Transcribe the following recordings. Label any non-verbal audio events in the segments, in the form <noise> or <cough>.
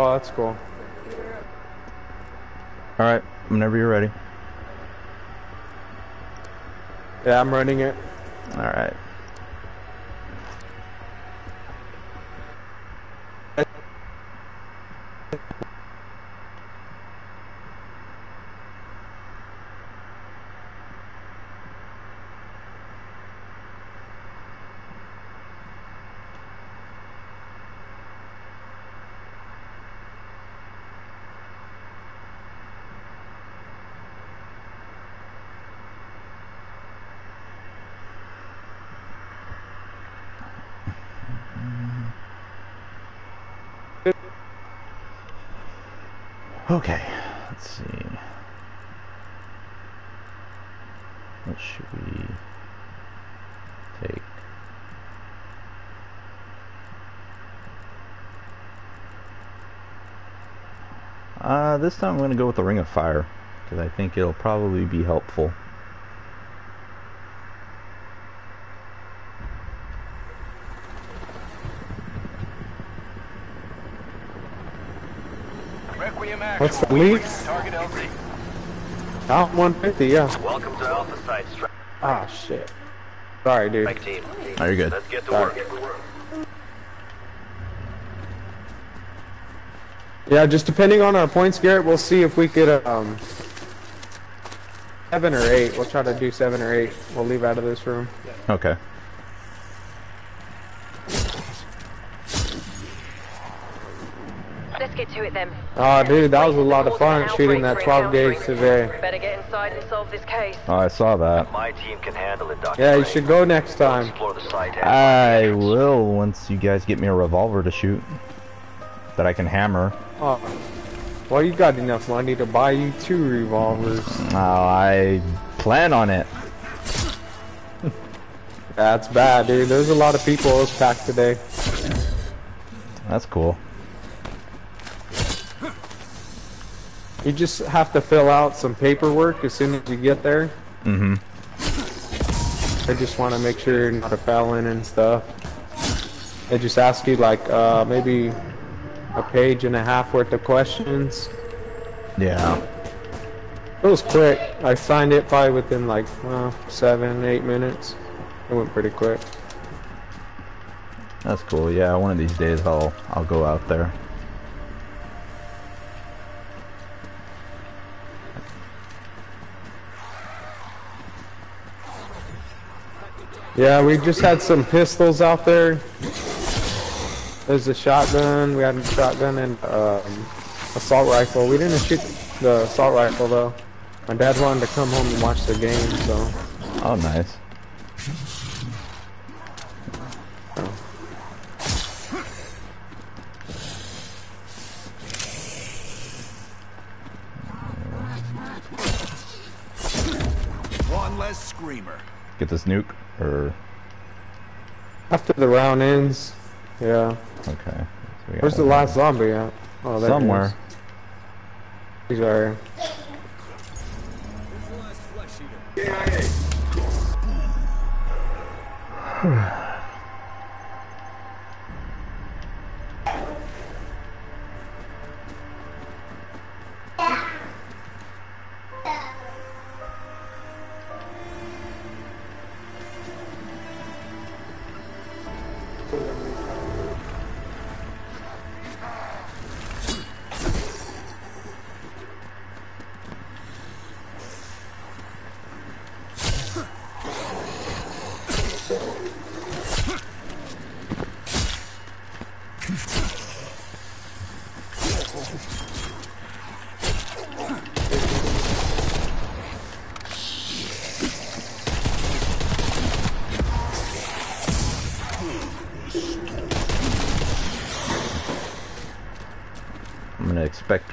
Oh, that's cool. Alright, whenever you're ready. Yeah, I'm running it. Alright. Okay, let's see. What should we take? Uh, this time I'm going to go with the Ring of Fire, because I think it'll probably be helpful. What's the lead? Out 150, yeah. Welcome to Alpha Site. Ah, shit. Sorry, dude. Strike team. Oh, you're good. Let's get to Sorry. work. Yeah, just depending on our points, Garrett, we'll see if we could, um... Seven or eight. We'll try to do seven or eight. We'll leave out of this room. Okay. Let's get to it then. Oh, dude, that was a lot of fun shooting that 12 gauge today. Better get inside and solve this case. Oh, I saw that. My team can handle it, Dr. Yeah, you should go next time. Explore the site. and I will once you guys get me a revolver to shoot. That I can hammer. Oh. Well, you got enough money to buy you two revolvers. Oh, I plan on it. That's bad, dude. There's a lot of people it was packed today. That's cool. You just have to fill out some paperwork as soon as you get there. Mm-hmm. They just want to make sure you're not a felon and stuff. They just ask you like uh, maybe a page and a half worth of questions. Yeah. It was quick. I signed it probably within like uh, seven, eight minutes. It went pretty quick. That's cool. Yeah, one of these days I'll I'll go out there. Yeah, we just had some pistols out there. There's a shotgun. We had a shotgun and um, assault rifle. We didn't shoot the assault rifle though. My dad wanted to come home and watch the game, so. Oh, nice. Get this nuke or After the round ends, yeah. okay. So Where's the one. last zombie at? Oh, there he Somewhere. is. He's right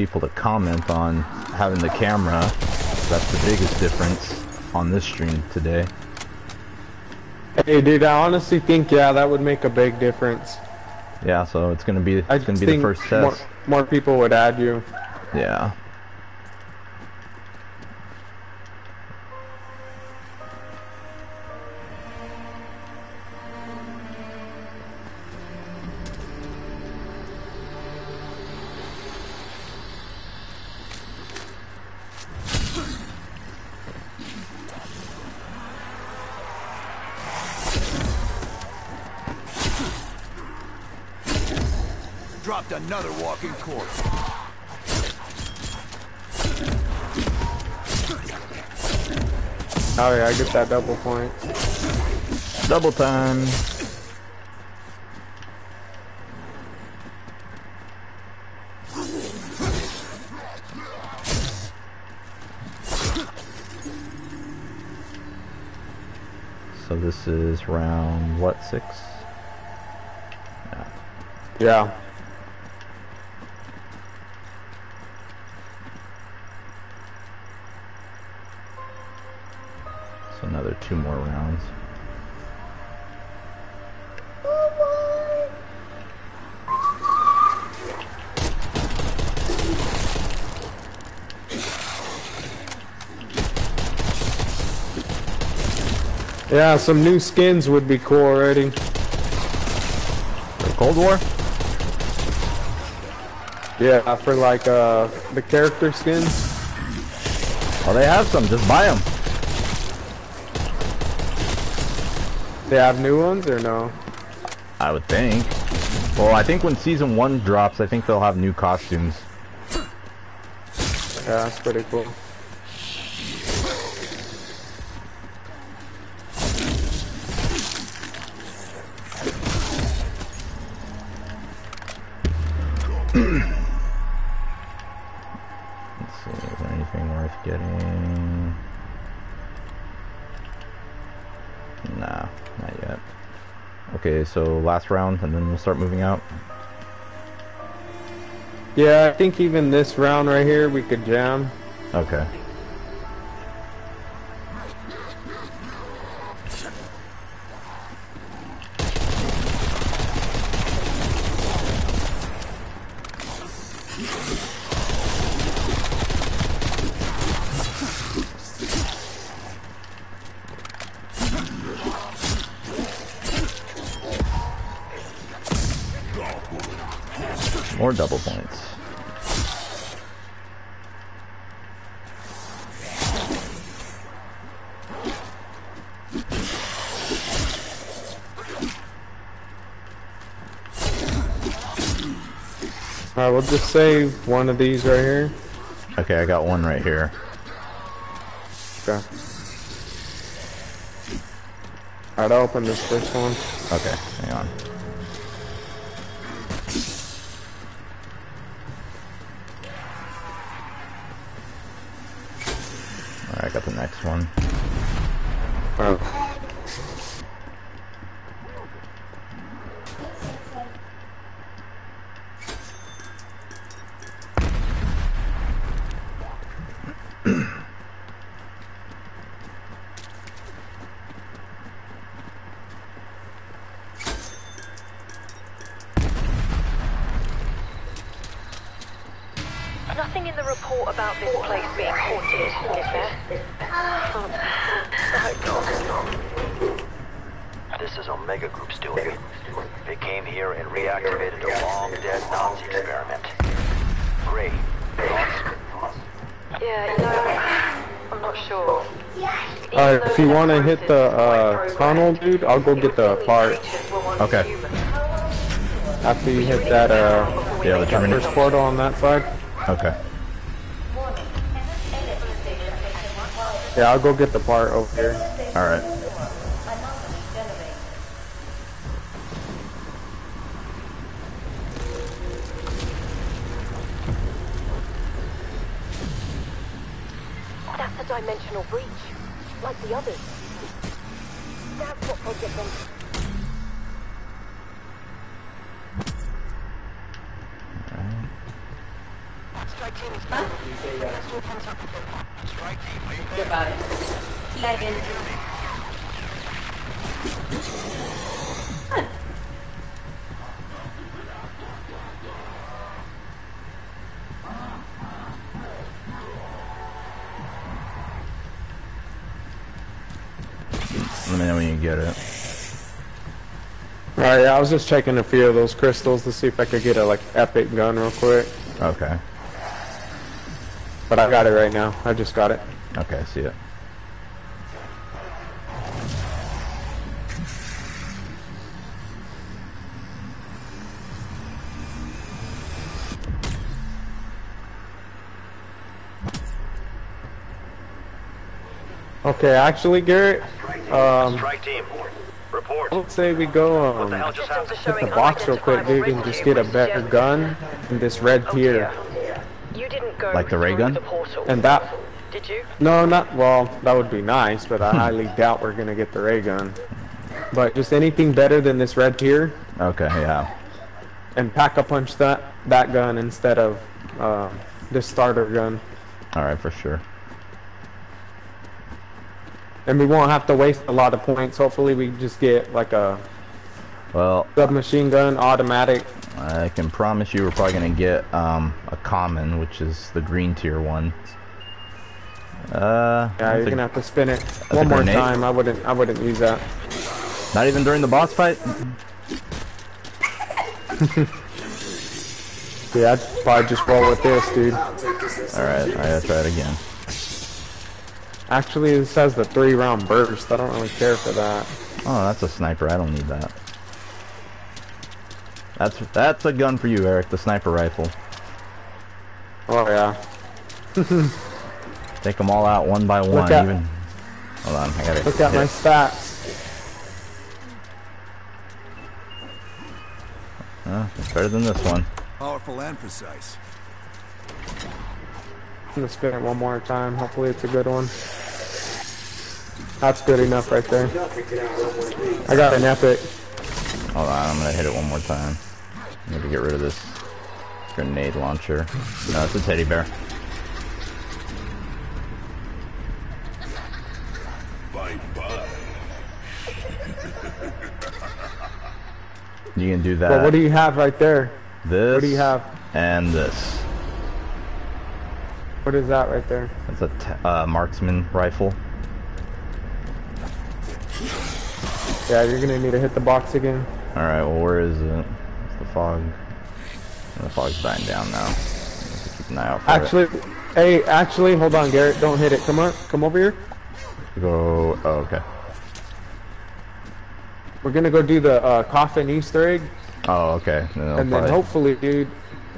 people to comment on having the camera. That's the biggest difference on this stream today. Hey, dude, I honestly think yeah, that would make a big difference. Yeah, so it's gonna be it's I gonna be the first more, test. more people would add you. Yeah. Dropped another walking corpse. Oh yeah, I get that double point. Double time. So this is round what six? Yeah. Yeah. Yeah, some new skins would be cool already. Cold War? Yeah, for like uh the character skins. Oh, they have some. Just buy them. They have new ones or no? I would think. Well, I think when season one drops, I think they'll have new costumes. Yeah, that's pretty cool. So last round, and then we'll start moving out. Yeah, I think even this round right here we could jam. Okay. Double points. Alright, we'll just save one of these right here. Okay, I got one right here. Okay. Alright, I'll open this first one. Okay, hang on. Want to hit the uh, tunnel, dude, I'll go get the part. Okay. After you hit that, uh, Yeah, the that Terminator. first portal on that side. Okay. Yeah, I'll go get the part over here. Alright. I was just checking a few of those crystals to see if I could get a like epic gun real quick. Okay. But I got it right now. I just got it. Okay, I see it. Okay, actually, Garrett. Um, Report. I would say we go What the um, just Systems are happened? hit the box real quick, dude, and just get a better gun in this red Oh tier. You didn't go Like the ray through gun? The portal. And that, Did you? no, not, well, that would be nice, but I <laughs> highly doubt we're gonna get the ray gun. But just anything better than this red tier, Okay, yeah. and pack a punch that, that gun instead of, um, this starter gun. Alright, for sure. And we won't have to waste a lot of points. Hopefully we just get like a Well, submachine gun, automatic. I can promise you we're probably gonna get um, a common, which is the green tier one. Uh, Yeah, you're think- gonna have to spin it one more grenade? time. I wouldn't. I wouldn't use that. not even during the boss fight. <laughs> Yeah, I'd probably just roll with this, dude. All right, I gotta try it again. Actually, it says the three round burst. I don't really care for that. Oh, that's a sniper. I don't need that. That's that's a gun for you, Eric. The sniper rifle. Oh yeah. <laughs> Take them all out one by one. at- even. Hold on, I gotta. Look at my hit. stats. Uh, it's better than this one. Powerful and precise. I'm gonna spin it one more time. Hopefully, it's a good one. That's good enough right there. I got an epic. Hold on, I'm gonna hit it one more time. I need to get rid of this grenade launcher. No, it's a teddy bear. Bye bye. You can do that. But what do you have right there? this. what do you have? And this. What is that right there? That's a t- uh, marksman rifle. Yeah, you're gonna need to hit the box again. All right, well, where is it? It's the fog. The fog's dying down now. Keep an eye out for Actually, hey, actually, hold on, Garrett. Don't hit it. Come on, come over here. Go. Oh, okay. We're gonna go do the uh, coffin Easter egg, Oh, okay. And then hopefully, dude,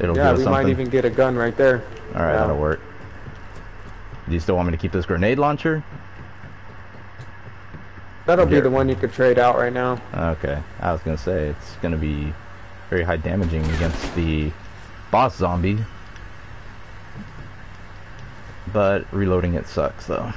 it'll yeah, we us might even get a gun right there. All right, Yeah. that'll work. Do you still want me to keep this grenade launcher? That'll be the one you could trade out right now. Okay. I was gonna say it's gonna be very high damaging against the boss zombie. But reloading it sucks though.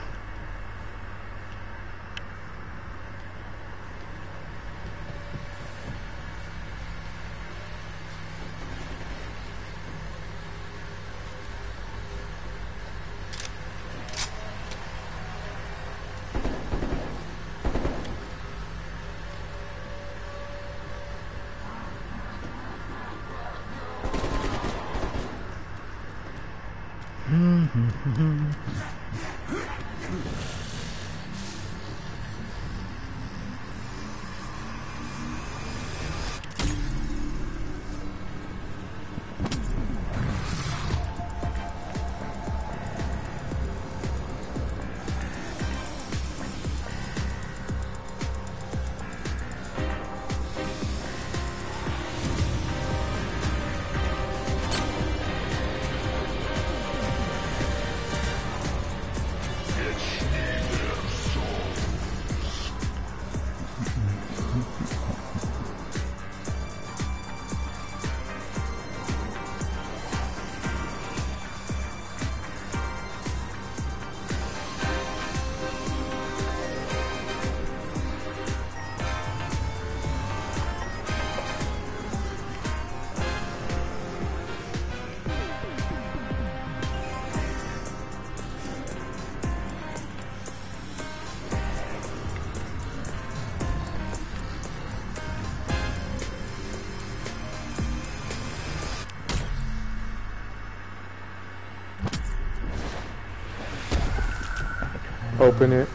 Open it.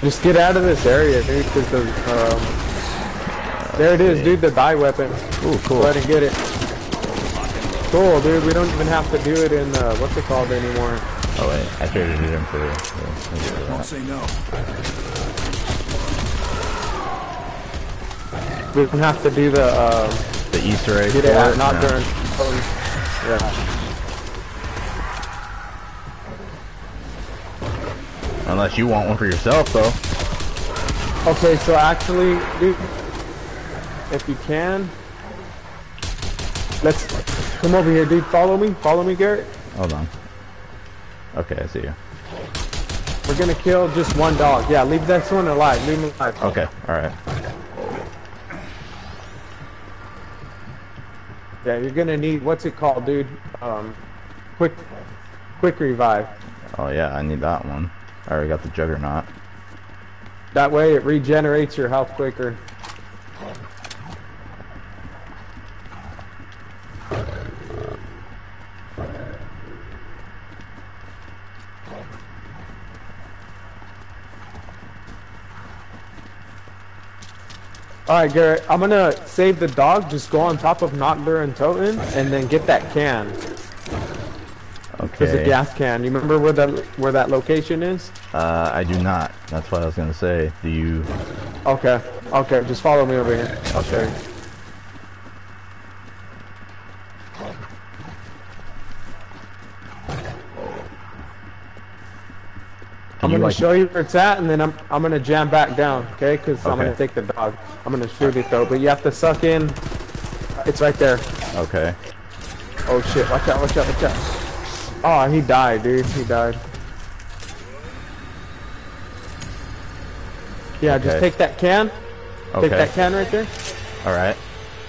Just get out of this area, dude, because the um, there it is, dude. The die weapon. Ooh, cool. Go ahead and get it. Cool, dude. We don't even have to do it in uh, what's it called anymore. Oh wait, I traded it in for. for- let me get rid of Don't say no. We don't have to do the uh, The Easter egg. get it out, not No. during. Yeah. Unless you want one for yourself, though. Okay, so actually, dude, if you can, let's come over here, dude. Follow me. Follow me, Garrett. Hold on. Okay, I see you. We're gonna kill just one dog. Yeah, leave this one alive. Leave him alive. Okay, alright. Yeah, you're gonna need what's it called, dude? Um, quick, quick revive. Oh yeah, I need that one. I already got the juggernaut. That way, it regenerates your health quicker. Alright, Garrett, I'm gonna save the dog. Just go on top of Nacht der Untoten, and then get that can. There's a gas can. You remember where that where that location is? Uh, I do not. That's what I was gonna say. Do you? Okay. Okay, just follow me over here. I'll show you. Can I'm gonna like? show you where it's at, and then I'm I'm gonna jam back down, okay? Because I'm gonna take the dog. I'm gonna shoot it though, but you have to suck in. It's right there. Okay. Oh shit! Watch out! Watch out! Watch out! Oh, he died, dude. He died. Yeah, just take that can. Take that can right there. All right.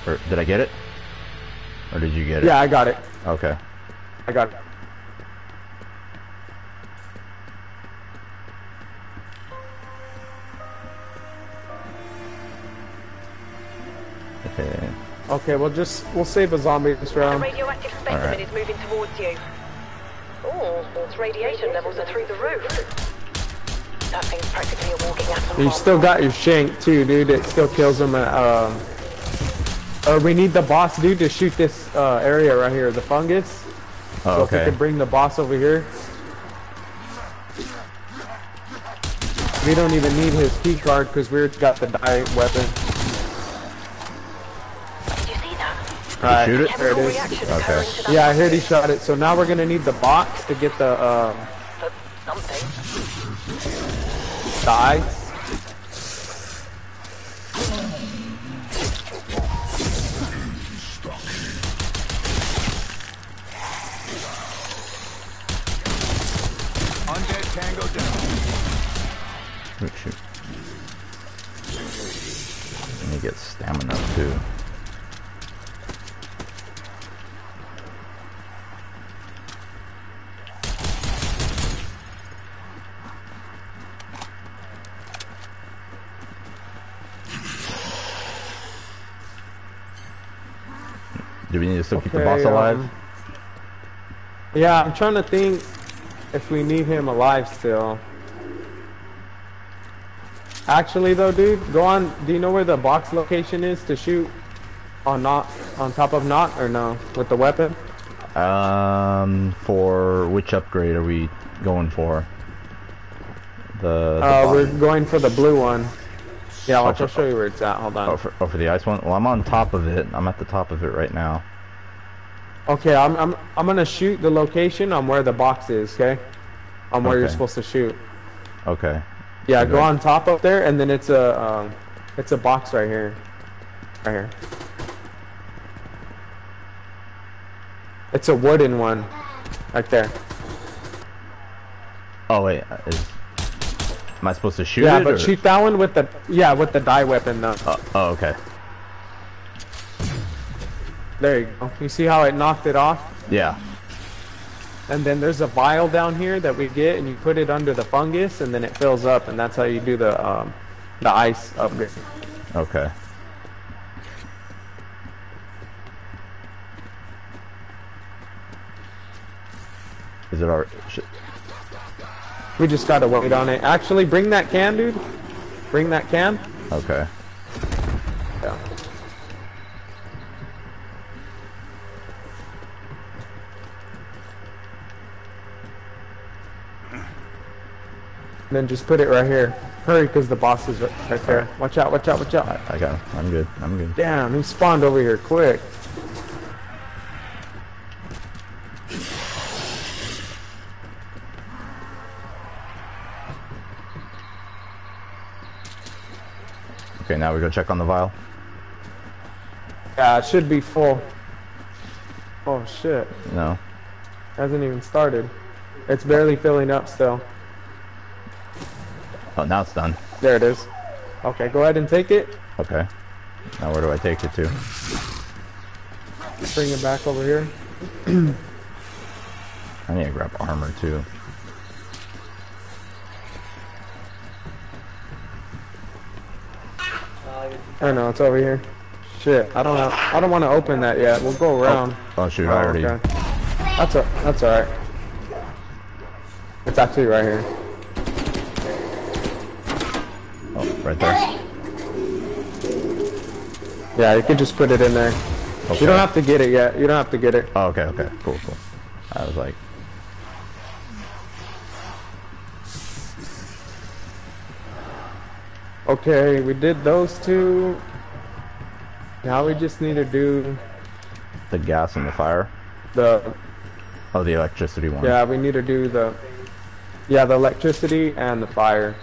Or did I get it? Or did you get it? Yeah, I got it. Okay. I got it. Okay. Okay, we'll just we'll save a zombie um, this A round. radioactive specimen Alright. is moving towards you. Oh, its radiation levels are through the roof. That thing's practically a walking atom You bomb. still got your shank too, dude. It still kills them. At, um, or we need the boss, dude, to shoot this uh, area right here, the fungus. Oh, So if we can bring the boss over here. We don't even need his key card because we've got the die weapon. Right, shoot it? there it Chemical is. reaction Okay. occurring to that Yeah, I heard he shot it. So now we're gonna need the box to get the um, something. the ice. Undead Tango down. Oh, shoot. Let me get stamina too. Do we need to still keep the boss alive? um, Yeah, I'm trying to think if we need him alive still. Actually, though, dude, go on. Do you know where the box location is to shoot on not on top of not or no with the weapon? Um, for which upgrade are we going for? The, the Uh, we're going for the blue one. Yeah, watch. for- I'll show you where it's at. Hold on. oh, for, oh, for the ice one. Well, I'm on top of it. I'm at the top of it right now. Okay, I'm I'm I'm gonna shoot the location on where the box is. Okay, on where you're supposed to shoot. Okay. Yeah, go Okay. on top up there, and then it's a um, it's a box right here, right here. It's a wooden one, right there. Oh wait, uh, is am I supposed to shoot yeah, but or- shoot that one with the yeah with the die weapon though. Oh, oh, okay. There you go. You see how it knocked it off? Yeah. And then there's a vial down here that we get, and you put it under the fungus, and then it fills up, and that's how you do the um, the ice upgrade. Okay. Is it our? Sh- We just gotta wait on it. Actually, bring that can, dude. Bring that can. okay. Yeah. then just put it right here. Hurry, because the boss is right, there. Watch out, watch out, watch out. I, I got him. I'm good. I'm good. Damn, he spawned over here quick. Okay, now we go check on the vial. Yeah, it should be full. Oh shit. No. Hasn't even started. It's barely filling up still. Oh, now it's done. There it is. Okay, go ahead and take it. Okay. Now where do I take it to? Bring it back over here. <clears throat> I need to grab armor too. I know it's over here. Shit, I don't know. I don't want to open that yet. We'll go oh. around. Oh shoot, Oh, I already. okay. That's a, that's all right. It's actually right here. Oh, right there. Yeah, you can just put it in there. Okay. You don't have to get it yet. You don't have to get it. Oh, okay, okay, cool, cool. I was like, Okay, we did those two. Now we just need to do the gas and the fire. the. Oh, the electricity one. Yeah, we need to do the. Yeah, the electricity and the fire.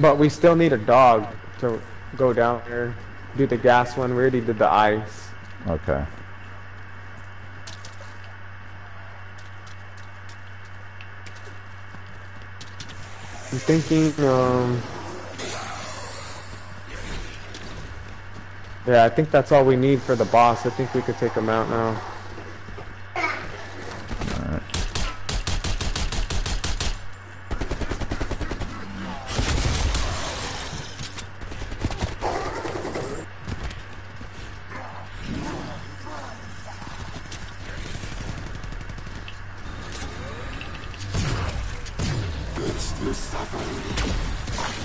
But we still need a dog to go down there. Do the gas one. We already did the ice. Okay. I'm thinking, um... Yeah, I think that's all we need for the boss. I think we could take him out now. Alright.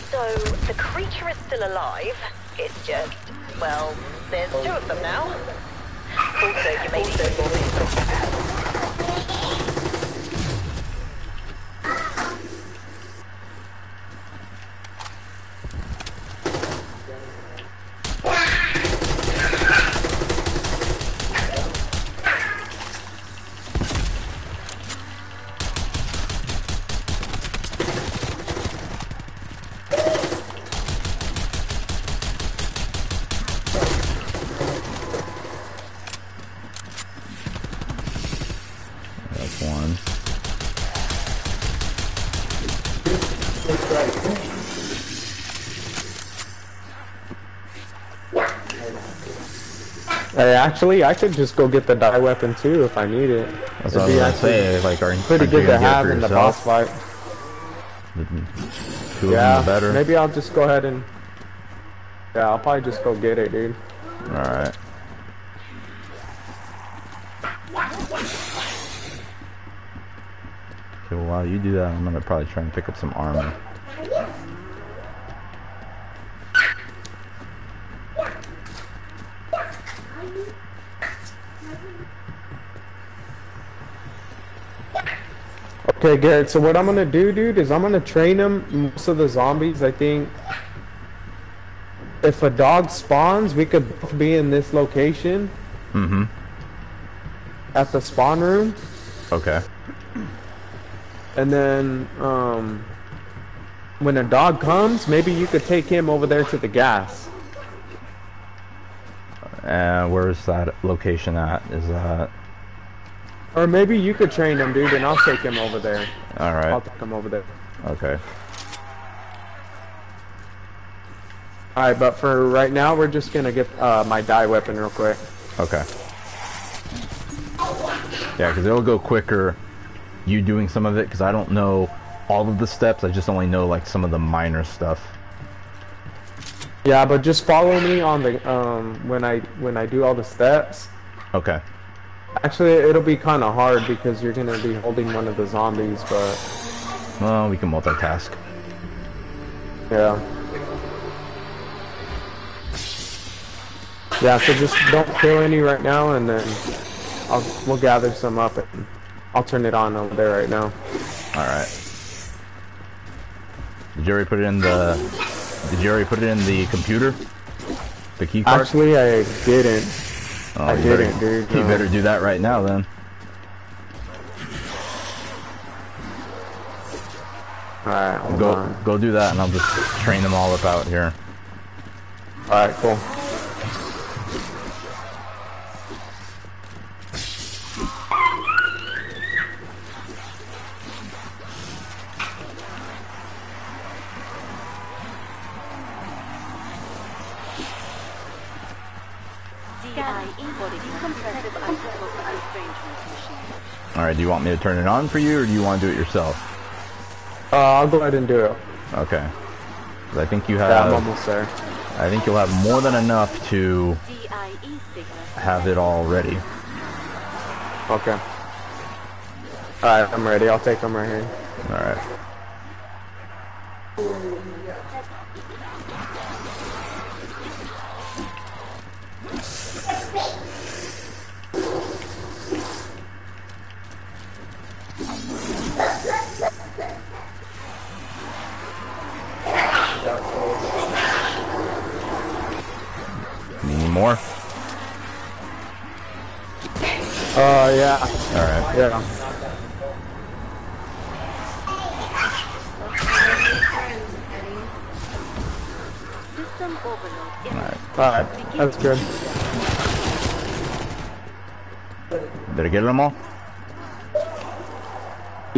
So, the creature is still alive. It's just, well, there's two of them now. Also, you may need That's one. Hey, actually, I could just go get the die weapon too if I need it. That's It'd what I was say. Like, are Pretty good to gonna get it have in the boss fight. Mm-hmm. Of Yeah, better. maybe I'll just go ahead and... Yeah, I'll probably just go get it, dude. Alright. Okay, well, while you do that, I'm gonna probably try and pick up some armor. Okay, Garrett, so what I'm gonna do, dude, is I'm gonna train them. Most of the zombies, I think... If a dog spawns, we could both be in this location. Mm-hmm. At the spawn room. Okay. And then, um... When a dog comes, maybe you could take him over there to the gas. And where's that location at? Is that... Or maybe you could train him, dude, and I'll take him over there. All right. I'll take him over there. Okay. Alright, but for right now, we're just gonna get uh, my die weapon real quick. Okay. Yeah, because it'll go quicker you doing some of it, because I don't know all of the steps, I just only know like some of the minor stuff. Yeah, but just follow me on the um when I when I do all the steps. Okay. Actually, it'll be kind of hard because you're gonna be holding one of the zombies, but Well, we can multitask. yeah. Yeah, so just don't kill any right now, and then I'll we'll gather some up, and I'll turn it on over there right now. Alright. Did you already put it in the... Did you already put it in the computer? The key card? Actually, I didn't. Oh, I did it, dude, You better do that right now then. All right, hold Go on. go do that and I'll just train them all up out here. Alright, cool. Do you want me to turn it on for you, or do you want to do it yourself? Uh, I'll go ahead and do it. Okay. I think you Yeah, I'm almost there. I think you'll have more than enough to have it all ready. Okay. Alright, I'm ready. I'll take them right here. Alright.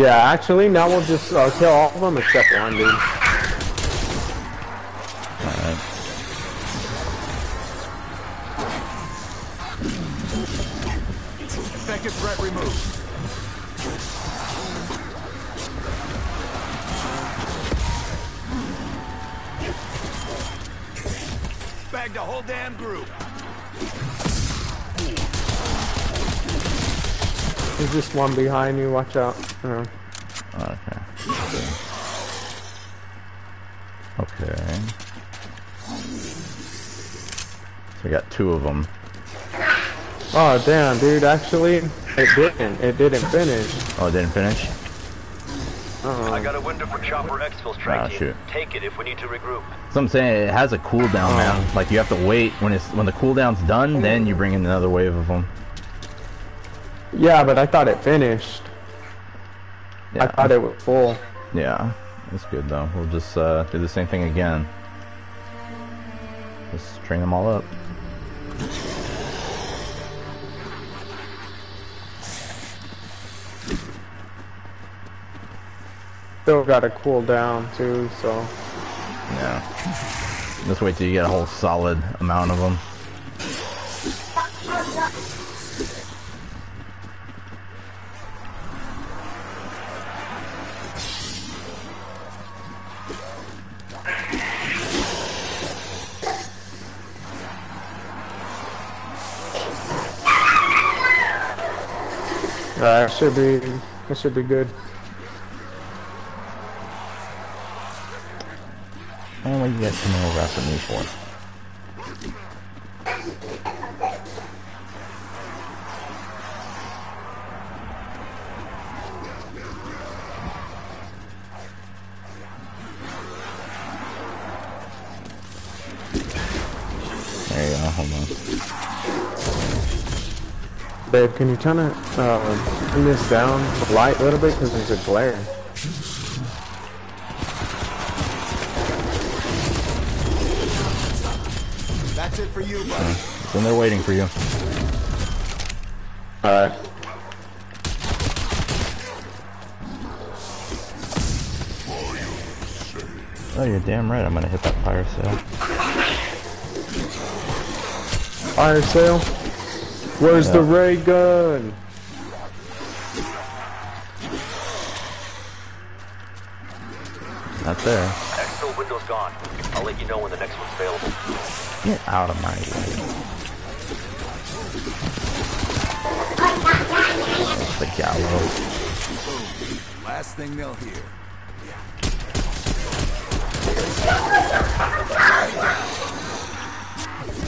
Yeah, actually, now we'll just uh, kill all of them except one, dude. One behind you. Watch out. Uh, Okay. Okay. So we got two of them. Oh damn, dude! Actually, it didn't. It didn't finish. Oh, it didn't finish? I got a window for chopper exfil Ah, shoot. Take it if we need to regroup. So I'm saying it has a cooldown, Oh. man. Like you have to wait when it's when the cooldown's done, then you bring in another wave of them. Yeah, but I thought it finished. Yeah. I thought it was full. Yeah, that's good though. We'll just uh, do the same thing again. Just train them all up. Still got to cool down too, so. Yeah. Just wait till you get a whole solid amount of them. Should be. That should be good. Oh, what you guys coming over after me for? Can you turn it, uh, turn this down the light a little bit because there's a glare. That's it for you, buddy. It's in there waiting for you. Alright. Oh, you're damn right. I'm gonna hit that fire sale. Fire sale. Where's the ray gun? Not there. Exfil window's gone. I'll let you know when the next one's available. Get out of my way. The gallows. Last thing they'll hear.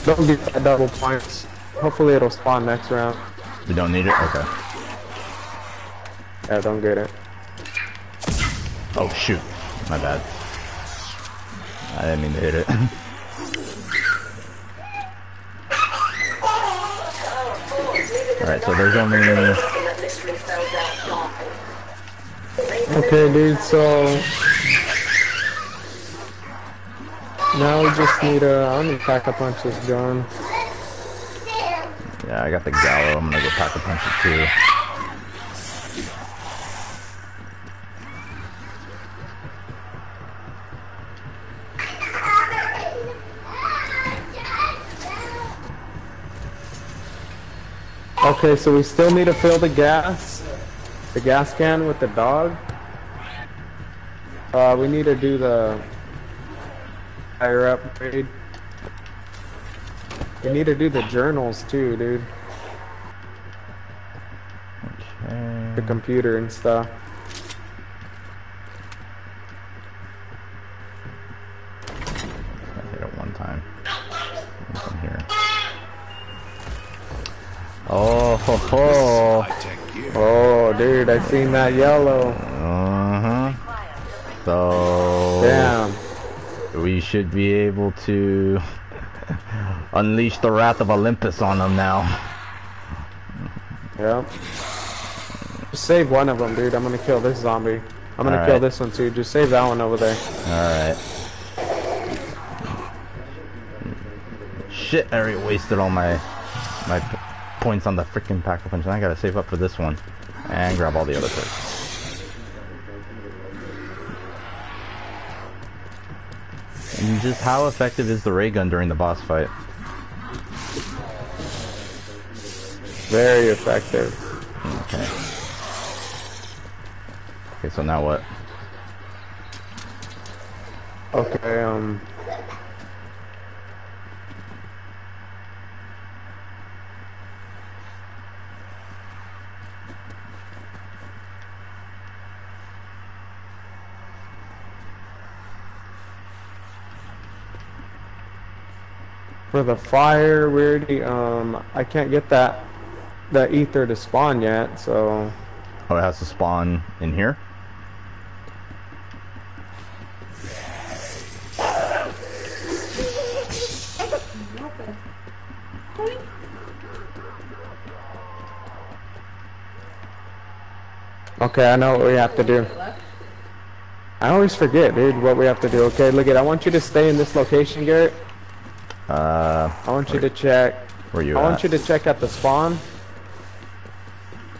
Don't get that double points. Hopefully it'll spawn next round. We don't need it? Okay. Yeah, don't get it. Oh, shoot. My bad. I didn't mean to hit it. <laughs> Alright, so there's only... Okay, dude, so... Now we just need a. I need to pack a punch this gun. Yeah, I got the gallo. I'm gonna go pack a punch it too. Okay, so we still need to fill the gas, the gas can with the dog. Uh, we need to do the fire upgrade. We need to do the journals too, dude. The computer and stuff. I hit it one time. Nothing here. Oh ho ho! Oh, dude, I seen that yellow. Uh huh. So Damn. we should be able to unleash the wrath of Olympus on them now. Yep. Just save one of them, dude. I'm gonna kill this zombie. I'm gonna Alright. kill this one too. Just save that one over there. All right. Shit! I already wasted all my my p- points on the freaking pack of punch. I gotta save up for this one and grab all the other perks. And just how effective is the ray gun during the boss fight? Very effective. Okay. Okay, so now what? Okay, um. For the fire, weirdy, um, I can't get that, that ether to spawn yet, so. Oh, it has to spawn in here? Okay, I know what we have to do. I always forget, dude, what we have to do. Okay, look at. I want you to stay in this location, Garrett. Uh, I want you to check. where you I at? want you to check at the spawn.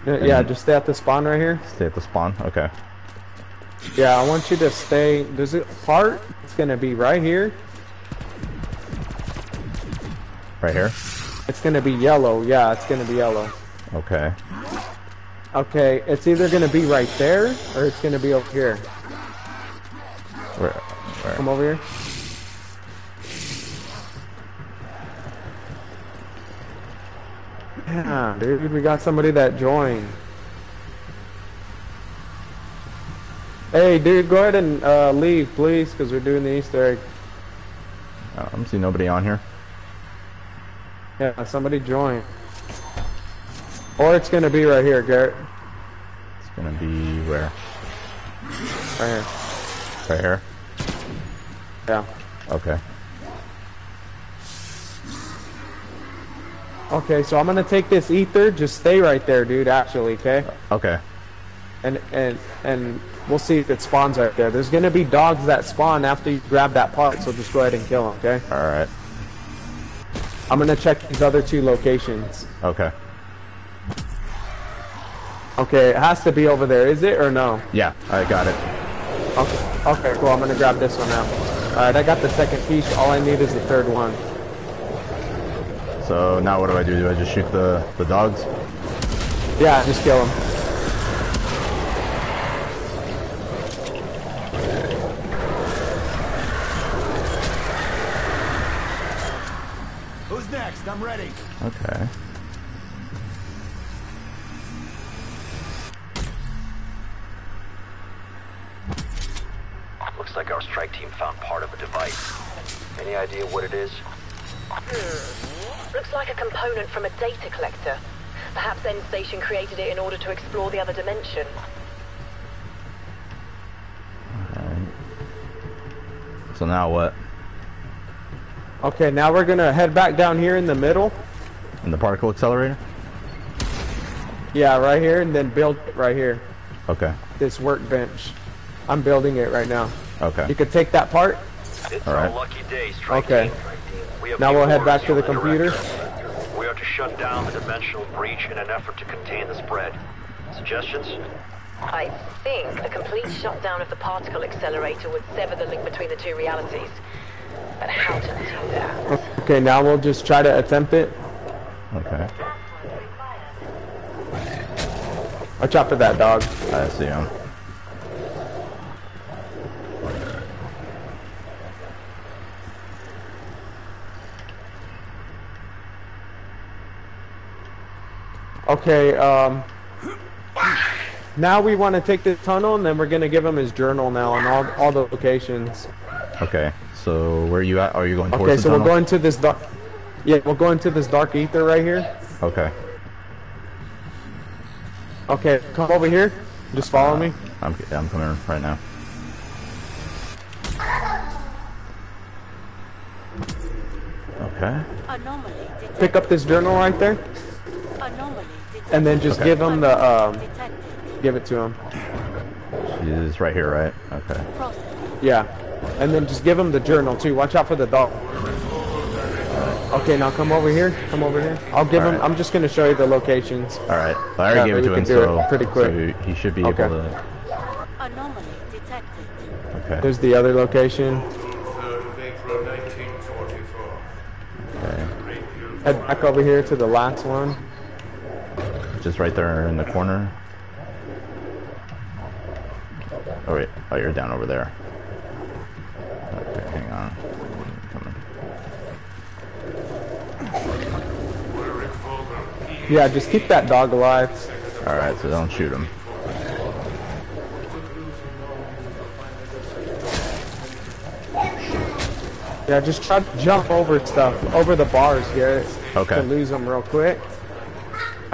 Yeah, yeah, just stay at the spawn right here. Stay at the spawn? Okay. Yeah, I want you to stay. There's a part. It's gonna be right here. Right here? It's gonna be yellow. Yeah, it's gonna be yellow. Okay. Okay, it's either gonna be right there or it's gonna be over here. Where? Where? Come over here. Yeah, dude, we got somebody that joined. Hey, dude, go ahead and uh, leave, please, because we're doing the Easter egg. Oh, I'm seeing nobody on here. Yeah, somebody join. Or it's gonna be right here, Garrett. It's gonna be where? Right here. Right here? Yeah. Okay. Okay, so I'm gonna take this ether. Just stay right there, dude. Actually, okay? Okay. And and and we'll see if it spawns right there. There's gonna be dogs that spawn after you grab that part, so just go ahead and kill them, okay? Alright. I'm gonna check these other two locations. Okay. Okay, it has to be over there, is it or no? Yeah, I got it. Okay, okay, cool. I'm gonna grab this one now. All right, I got the second piece. All I need is the third one. So now what do I do? Do I just shoot the, the dogs? Yeah, just kill them. Who's next? I'm ready. Okay. Looks like our strike team found part of a device. Any idea what it is? Looks like a component from a data collector. Perhaps End Station created it in order to explore the other dimension. Alright. So now what? Okay, now we're gonna head back down here in the middle. In the particle accelerator? Yeah, right here, and then build right here. Okay. This workbench. I'm building it right now. Okay. You could take that part, It's All right. our lucky day, strike Okay. Team. We Now we'll head back to the computer. direction. We are to shut down the dimensional breach in an effort to contain the spread. Suggestions? I think a complete shutdown of the particle accelerator would sever the link between the two realities. But how to do that? Okay, now we'll just try to attempt it. Okay. Watch out for that dog. I see him. Okay, um... Now we want to take the tunnel, and then we're gonna give him his journal now on all all the locations. Okay. So where are you at? Are you going towards Okay, the so we're tunnel? going to this dark. Yeah, we're going to this dark ether right here. Okay. Okay, come over here. Just follow me. I'm I'm coming right now. Okay. Anomaly. Pick up this journal right there, Anomaly detected. And then just Okay. give him the um, give it to him. She's right here, right? Okay. Yeah, and then just give him the journal too. Watch out for the dog. Okay, now come over here. Come over here. I'll give him. Alright. I'm just gonna show you the locations. All right. I already Yeah, gave it to him, can it so pretty quick. so he should be Okay. able to. Anomaly detected. Okay. There's the other location. 3rd of April 1944. okay. Head back over here to the last one. Just right there in the corner. Oh wait. Oh, you're down over there. Okay, hang on. I'm coming. Ulrich Vogel, P. Yeah, just keep that dog alive. All right. So don't shoot him. Yeah, just try to jump over stuff, over the bars, Garrett. Okay. To lose them real quick.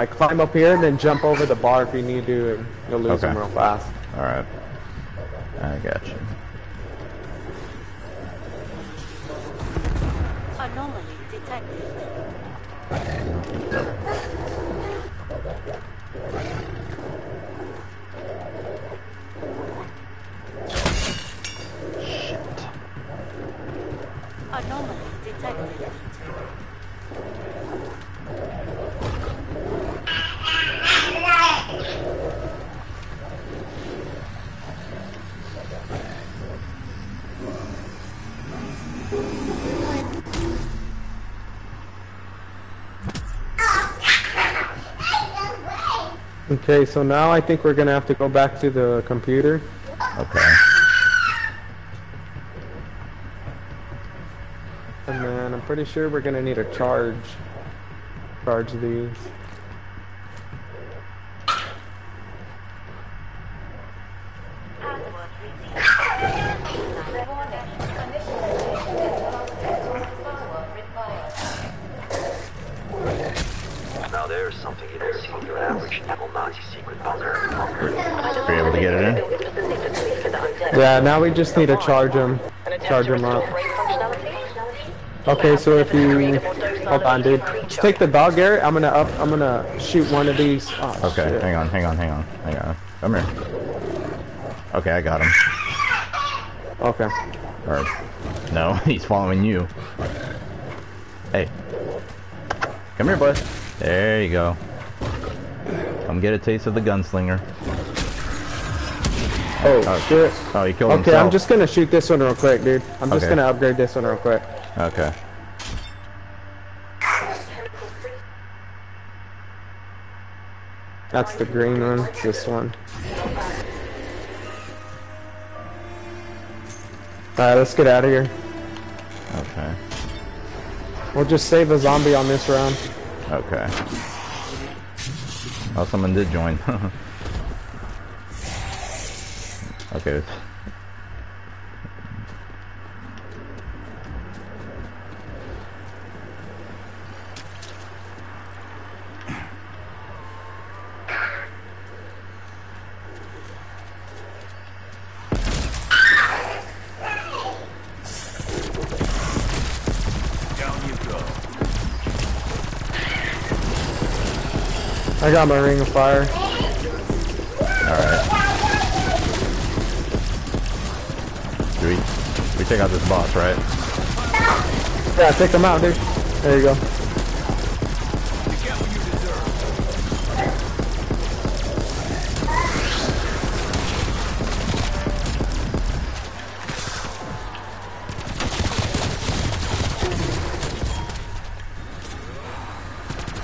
I climb up here and then jump over the bar if you need to, and you'll lose Okay. them real fast. All right. I got you. Anomaly detected. Shit. Anomaly detected. Okay, so now I think we're gonna have to go back to the computer. Okay. And then I'm pretty sure we're gonna need a charge. Charge these. Yeah, now we just need to charge him. Charge him up. Okay, so if you hold on, dude, take the dog, Garrett. I'm gonna up. I'm gonna shoot one of these. Oh, Okay. shit. Hang on. Hang on. Hang on. Hang on. Come here. Okay, I got him. Okay. Or no, <laughs> he's following you. Hey. Come here, bud. There you go. Come get a taste of the gunslinger. Oh, Oh, shit. Oh, he killed Okay, himself. I'm just gonna shoot this one real quick, dude. I'm just Okay. gonna upgrade this one real quick. Okay. That's the green one. This one. Alright, let's get out of here. Okay. We'll just save a zombie on this round. Okay. Oh, someone did join. <laughs> okay. I got my ring of fire. Take out this boss, right? Yeah, take them out, dude. There you go. You get what you deserve.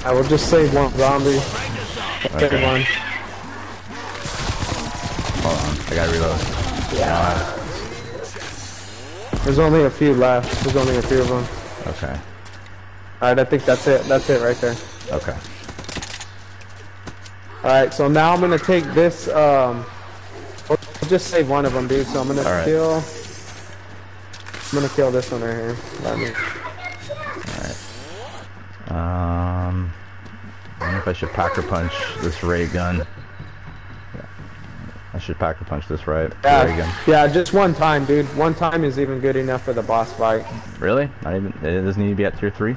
I will just save one zombie. Okay. One. Hold on, I gotta reload. Yeah. There's only a few left. There's only a few of them. Okay. Alright, I think that's it. That's it right there. Okay. Alright, so now I'm gonna take this, um... We'll just save one of them, dude. So I'm gonna Alright. kill... I'm gonna kill this one right here. Let me... Alright. Um, I wonder if I should packer punch this ray gun. I should packer punch this right Yeah, yeah, just one time, dude. One time is even good enough for the boss fight. Really? Not even. It doesn't need to be at tier three.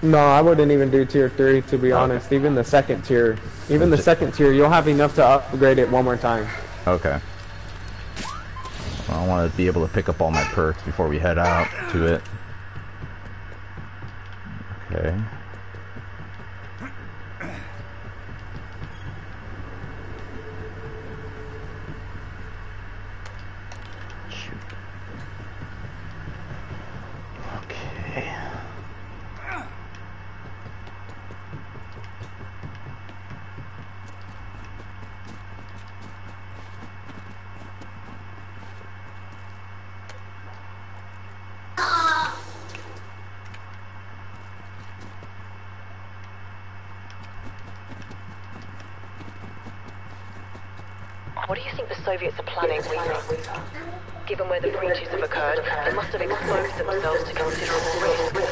No, I wouldn't even do tier 3, to be Okay. honest. Even the second tier. Even the second tier, you'll have enough to upgrade it one more time. Okay. Well, I want to be able to pick up all my perks before we head out to it. Okay. Shoot. Okay. What do you think the Soviets are planning, Rita? Given where the breaches have occurred, they must have exposed themselves to considerable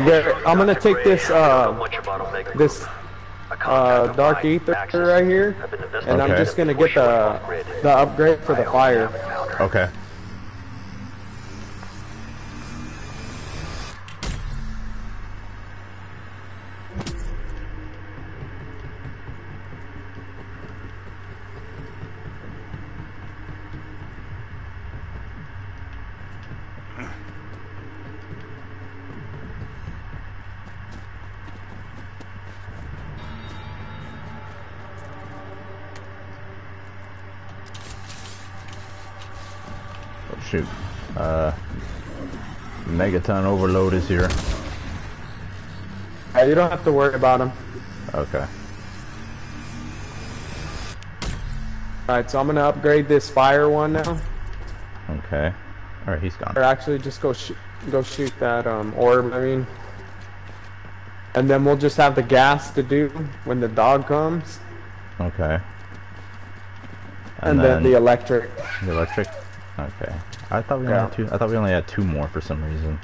Alright, Garrett, I'm gonna take this, uh, Much about Omega this, uh, Dark Ether right here, and I'm just gonna get the, the upgrade for the fire. Okay. Shoot. Uh, Megaton overload is here. You don't have to worry about him. Okay. Alright, so I'm gonna upgrade this fire one now. Okay. Alright, he's gone. Or actually, just go shoot, go shoot that um orb. I mean, and then we'll just have the gas to do when the dog comes, Okay. and, then, the electric. the electric. Okay. I thought we only Yeah. had two. I thought we only had two more for some reason.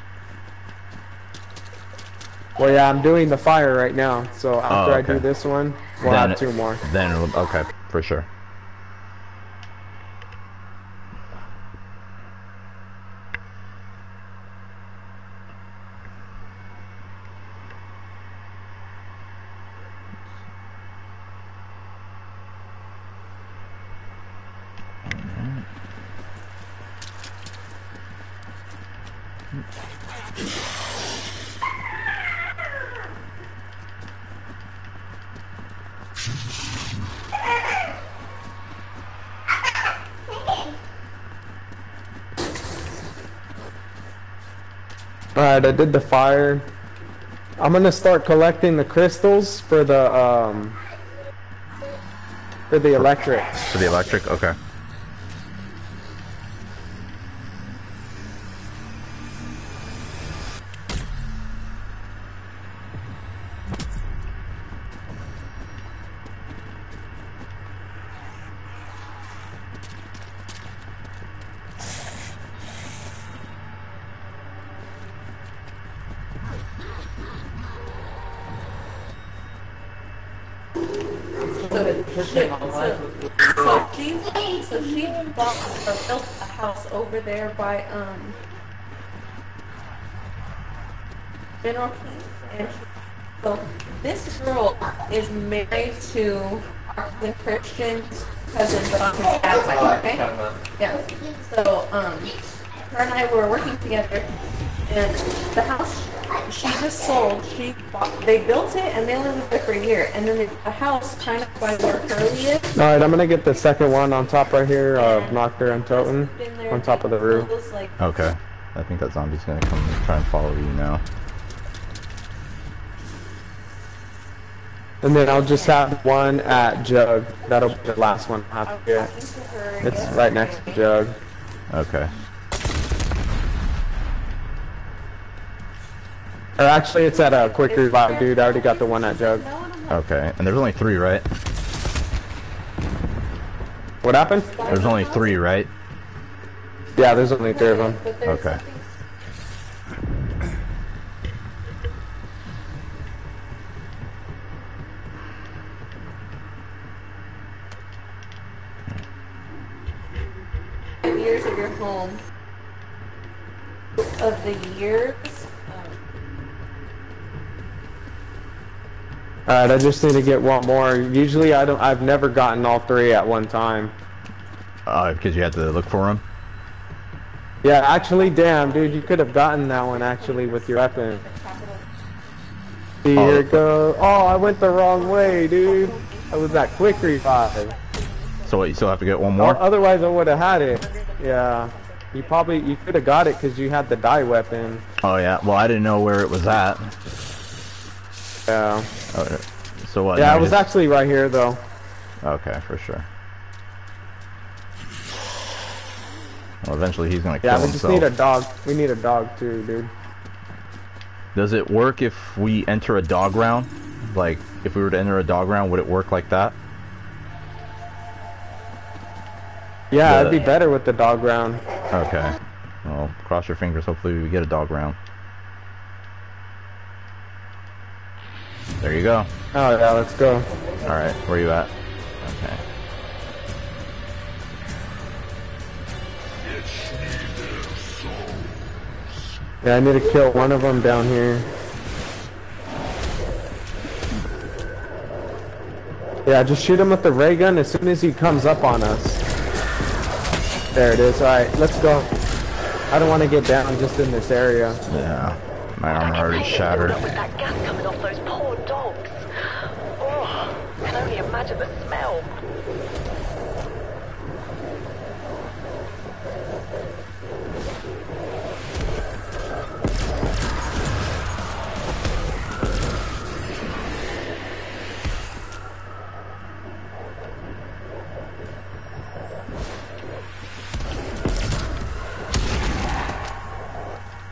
Well, yeah, I'm doing the fire right now. So after oh, I do this one, we'll Then have two more. Then okay, for sure. Alright, I did the fire. I'm gonna start collecting the crystals for the um for the electric. For the electric, okay. General Keith, and she, so this girl is married to the Christians cousin, but on his dad's side, okay? Yeah. So, um, her and I were working together, and the house she just sold, she bought, they built it and they only lived there for a year, and then the, the house kind of by where Curly is. Alright, I'm gonna get the second one on top right here of Nacht der Untoten. been On top of the roof. Like Okay. I think that zombie's gonna come and try and follow you now. And then I'll just have one at Jug. That'll be the last one I I have was to get. talking to her. It's right next to Jug. Okay. Or actually, it's at uh, a quick revive, dude. I already got the one at Jug. No, and I'm like, Okay. And there's only three, right? What happened? There's only three, right? Yeah, there's only three of them. Okay. something Five years of your home of the years um, Alright, I just need to get one more. Usually, I don't. I've never gotten all three at one time. Uh, because you had to look for them? Yeah, actually, damn, dude, you could have gotten that one actually with your weapon. See, Oh. here it goes. Oh, I went the wrong way, dude. I was that quick revive. So what? You still have to get one more. Otherwise, I would have had it. Yeah. You probably you could have got it because you had the die weapon. Oh yeah. Well, I didn't know where it was at. Yeah. Oh, so what? Yeah, it was just- actually right here though. Okay, for sure. Well, eventually he's gonna kill Yeah, we just himself. need a dog. We need a dog too, dude. Does it work if we enter a dog round? Like, if we were to enter a dog round, would it work like that? Yeah, The- it'd be better with the dog round. Okay. Well, cross your fingers. Hopefully we get a dog round. There you go. Oh yeah, let's go. Alright, where you at? Okay. Yeah, I need to kill one of them down here. Yeah, just shoot him with the ray gun as soon as he comes up on us. There it is. Alright, let's go. I don't want to get down just in this area. Yeah. My arm already shattered. With that gas coming off those poor dogs. Oh, I can only imagine the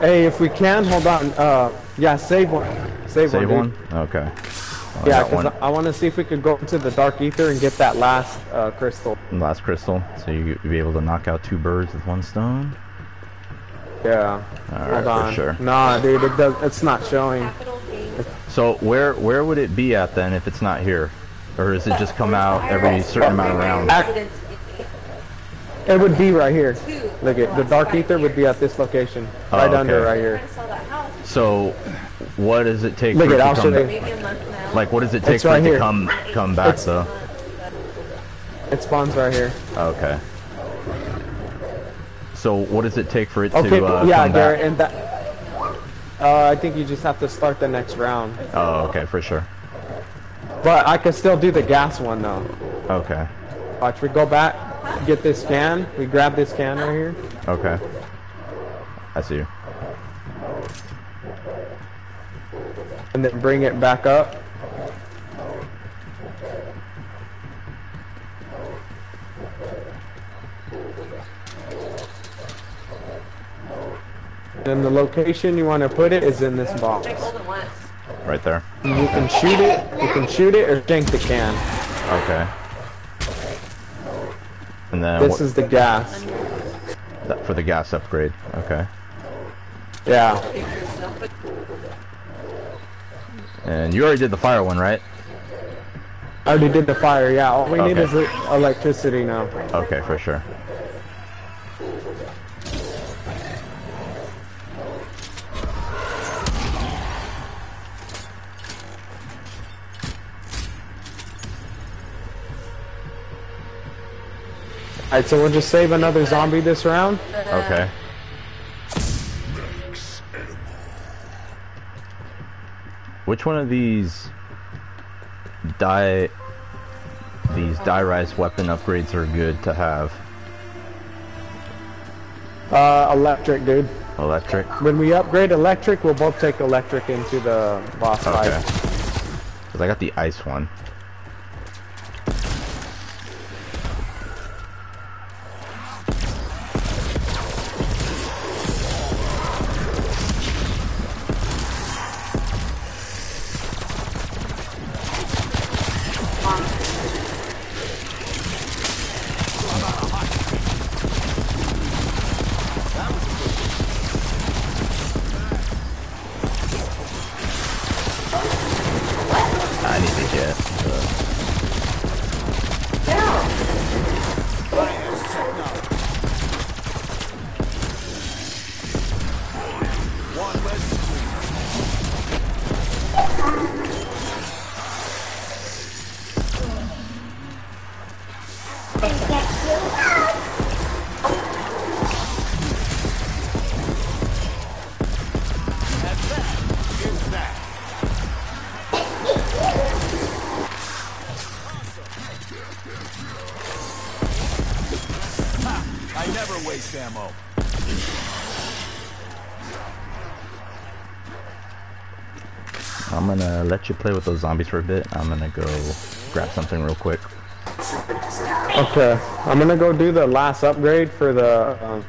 Hey, if we can, hold on. Uh, yeah, save one. Save, Save one. dude. one? Okay. Well, I Yeah, because one I want to see if we could go into the dark ether and get that last uh, crystal. last crystal, so you you'll be able to knock out two birds with one stone. Yeah. Alright, hold for on. sure. Nah, dude, it does. It's not showing. So where where would it be at then if it's not here, or does it just come out every certain amount of rounds? Ac- It would be right here. Look at the dark ether would be at this location, Oh, right under right here. Trying to sell that house. So what does it take Look for at, it I'll to show come? you. Maybe a month now. Like what does it take It's for right it to here. come come back It's- though? It spawns right here. Okay. So what does it take for it Okay, to uh, yeah, come Garrett, back? and that. Uh, I think you just have to start the next round. Oh, okay, for sure. But I could still do the gas one though. Okay. Watch, we go back, get this can, we grab this can right here. Okay. I see you. and then bring it back up. And the location you want to put it is in this box. Right there. You can shoot it, you can shoot it or shank the can. Okay. And then This what, is the gas. that, for the gas upgrade. Okay. Yeah. And you already did the fire one, right? I already did the fire, yeah. All we need is electricity now. Okay, for sure. Alright, so we'll just save another zombie this round. Okay. Which one of these die these die rise weapon upgrades are good to have? Uh, electric, dude. Electric. When we upgrade electric, we'll both take electric into the boss Okay. fight. Cause I got the ice one. Let you play with those zombies for a bit. I'm gonna go grab something real quick. Okay, I'm gonna go do the last upgrade for the um,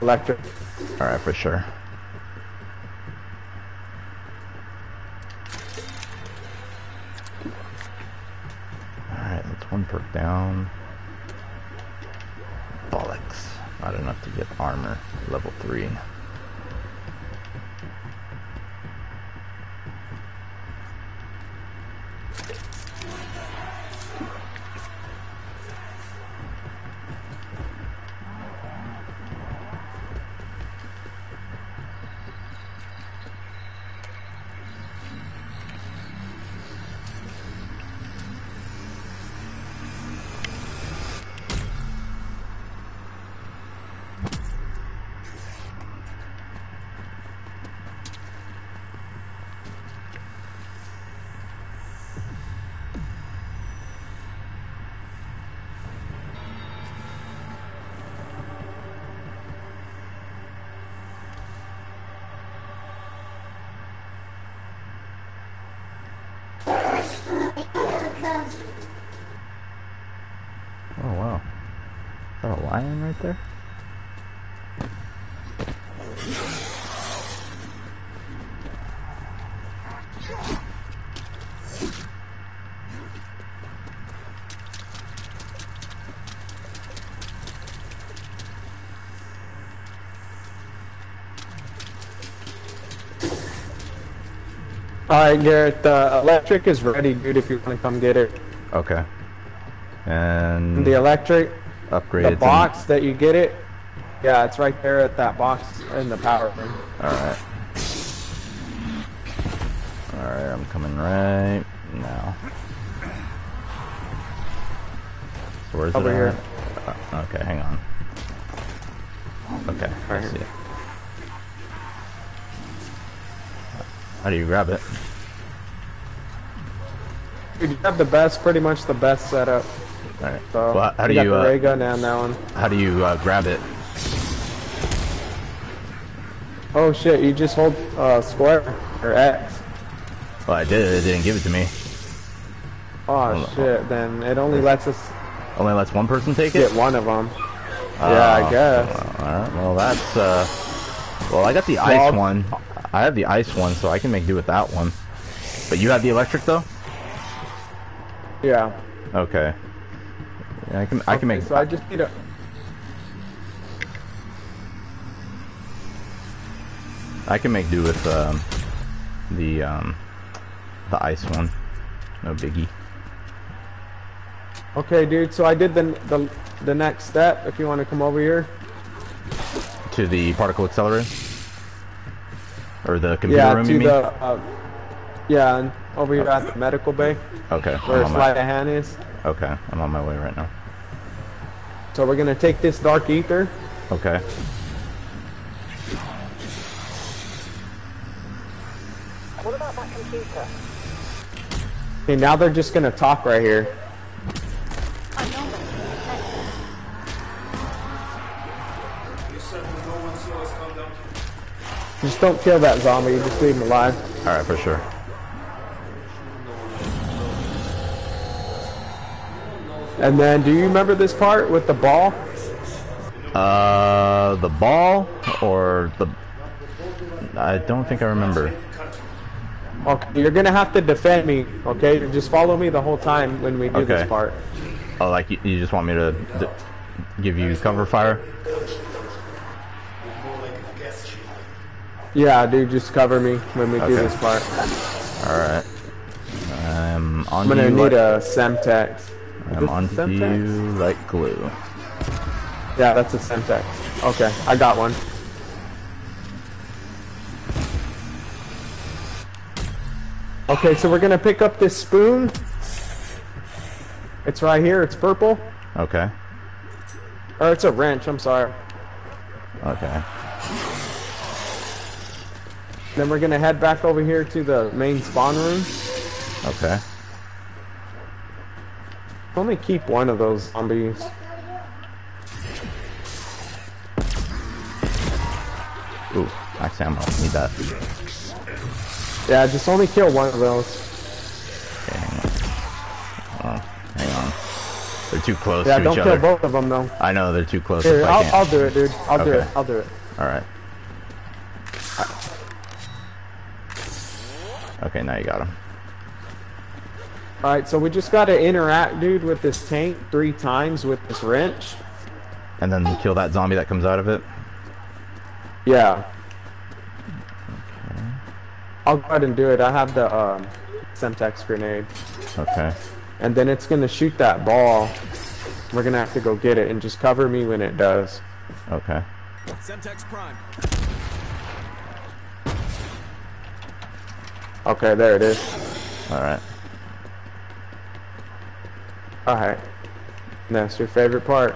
electric. Alright, for sure. That a lion right there? Alright, Garrett, the electric is ready, dude, if you want to come get it. Okay. And The electric, upgrades. the and- box that you get it, yeah, it's right there at that box in the power room. Alright. Alright, I'm coming right now. So where's Over it here. okay, hang on. Okay, I see it. How do you grab it? Dude, you have the best, pretty much the best setup. Alright. So, well, how do got you the uh, ray gun and that one. how do you uh, grab it? Oh shit, you just hold uh, square or X. Well, I did. It didn't give it to me. Oh shit, then it only lets us Only lets one person take it. get one of them. yeah, I guess. Alright. Well, that's uh. Well, I got the ice one. I have the ice one, so I can make do with that one. But you have the electric though. Yeah. Okay. Yeah, I can. I can make. So I just need a. I can make do with um, the um, the ice one. No biggie. Okay, dude. So I did the the the next step. If you want to come over here. To the particle accelerator. Or the computer Yeah, room, to the. Uh, yeah, over here at the medical bay Okay. where I'm on, sleight my, of hand is. okay. I'm on my way right now. So we're gonna take this dark ether. Okay. What about that computer? Okay, now they're just gonna talk right here. Anomaly detected. You said when no one saw us come down here. Just don't kill that zombie. You just leave him alive. All right, for sure. And then, do you remember this part with the ball? Uh, the ball or the? I don't think I remember. Okay, you're gonna have to defend me. Okay, just follow me the whole time when we do Okay. this part. Oh, like you, you just want me to d- give you cover fire? Yeah, dude, just cover me when we do this part. All right. I'm on I'm gonna need like, a Semtex. I'm on Semtex? you like glue. Yeah, that's a Semtex. Okay, I got one. Okay, so we're gonna pick up this spoon. It's right here. It's purple. Okay. Or it's a wrench. I'm sorry. Okay. Then we're gonna head back over here to the main spawn room. Okay. Only keep one of those zombies. Ooh, max ammo. Need that. Yeah, just only kill one of those. Okay, hang on. Oh, hang on. They're too close Yeah, to don't each kill other. both of them though. I know they're too close. Here, I'll. I'll do it, dude. I'll do it. I'll do it. All right. Okay, now you got him. All right, so we just gotta interact, dude, with this tank three times with this wrench. And then kill that zombie that comes out of it. Yeah. I'll go ahead and do it. I have the um, Semtex grenade, Okay. and then it's gonna shoot that ball. We're gonna have to go get it, and just cover me when it does. Okay. Semtex Prime. Okay, there it is. All right. All right. That's your favorite part.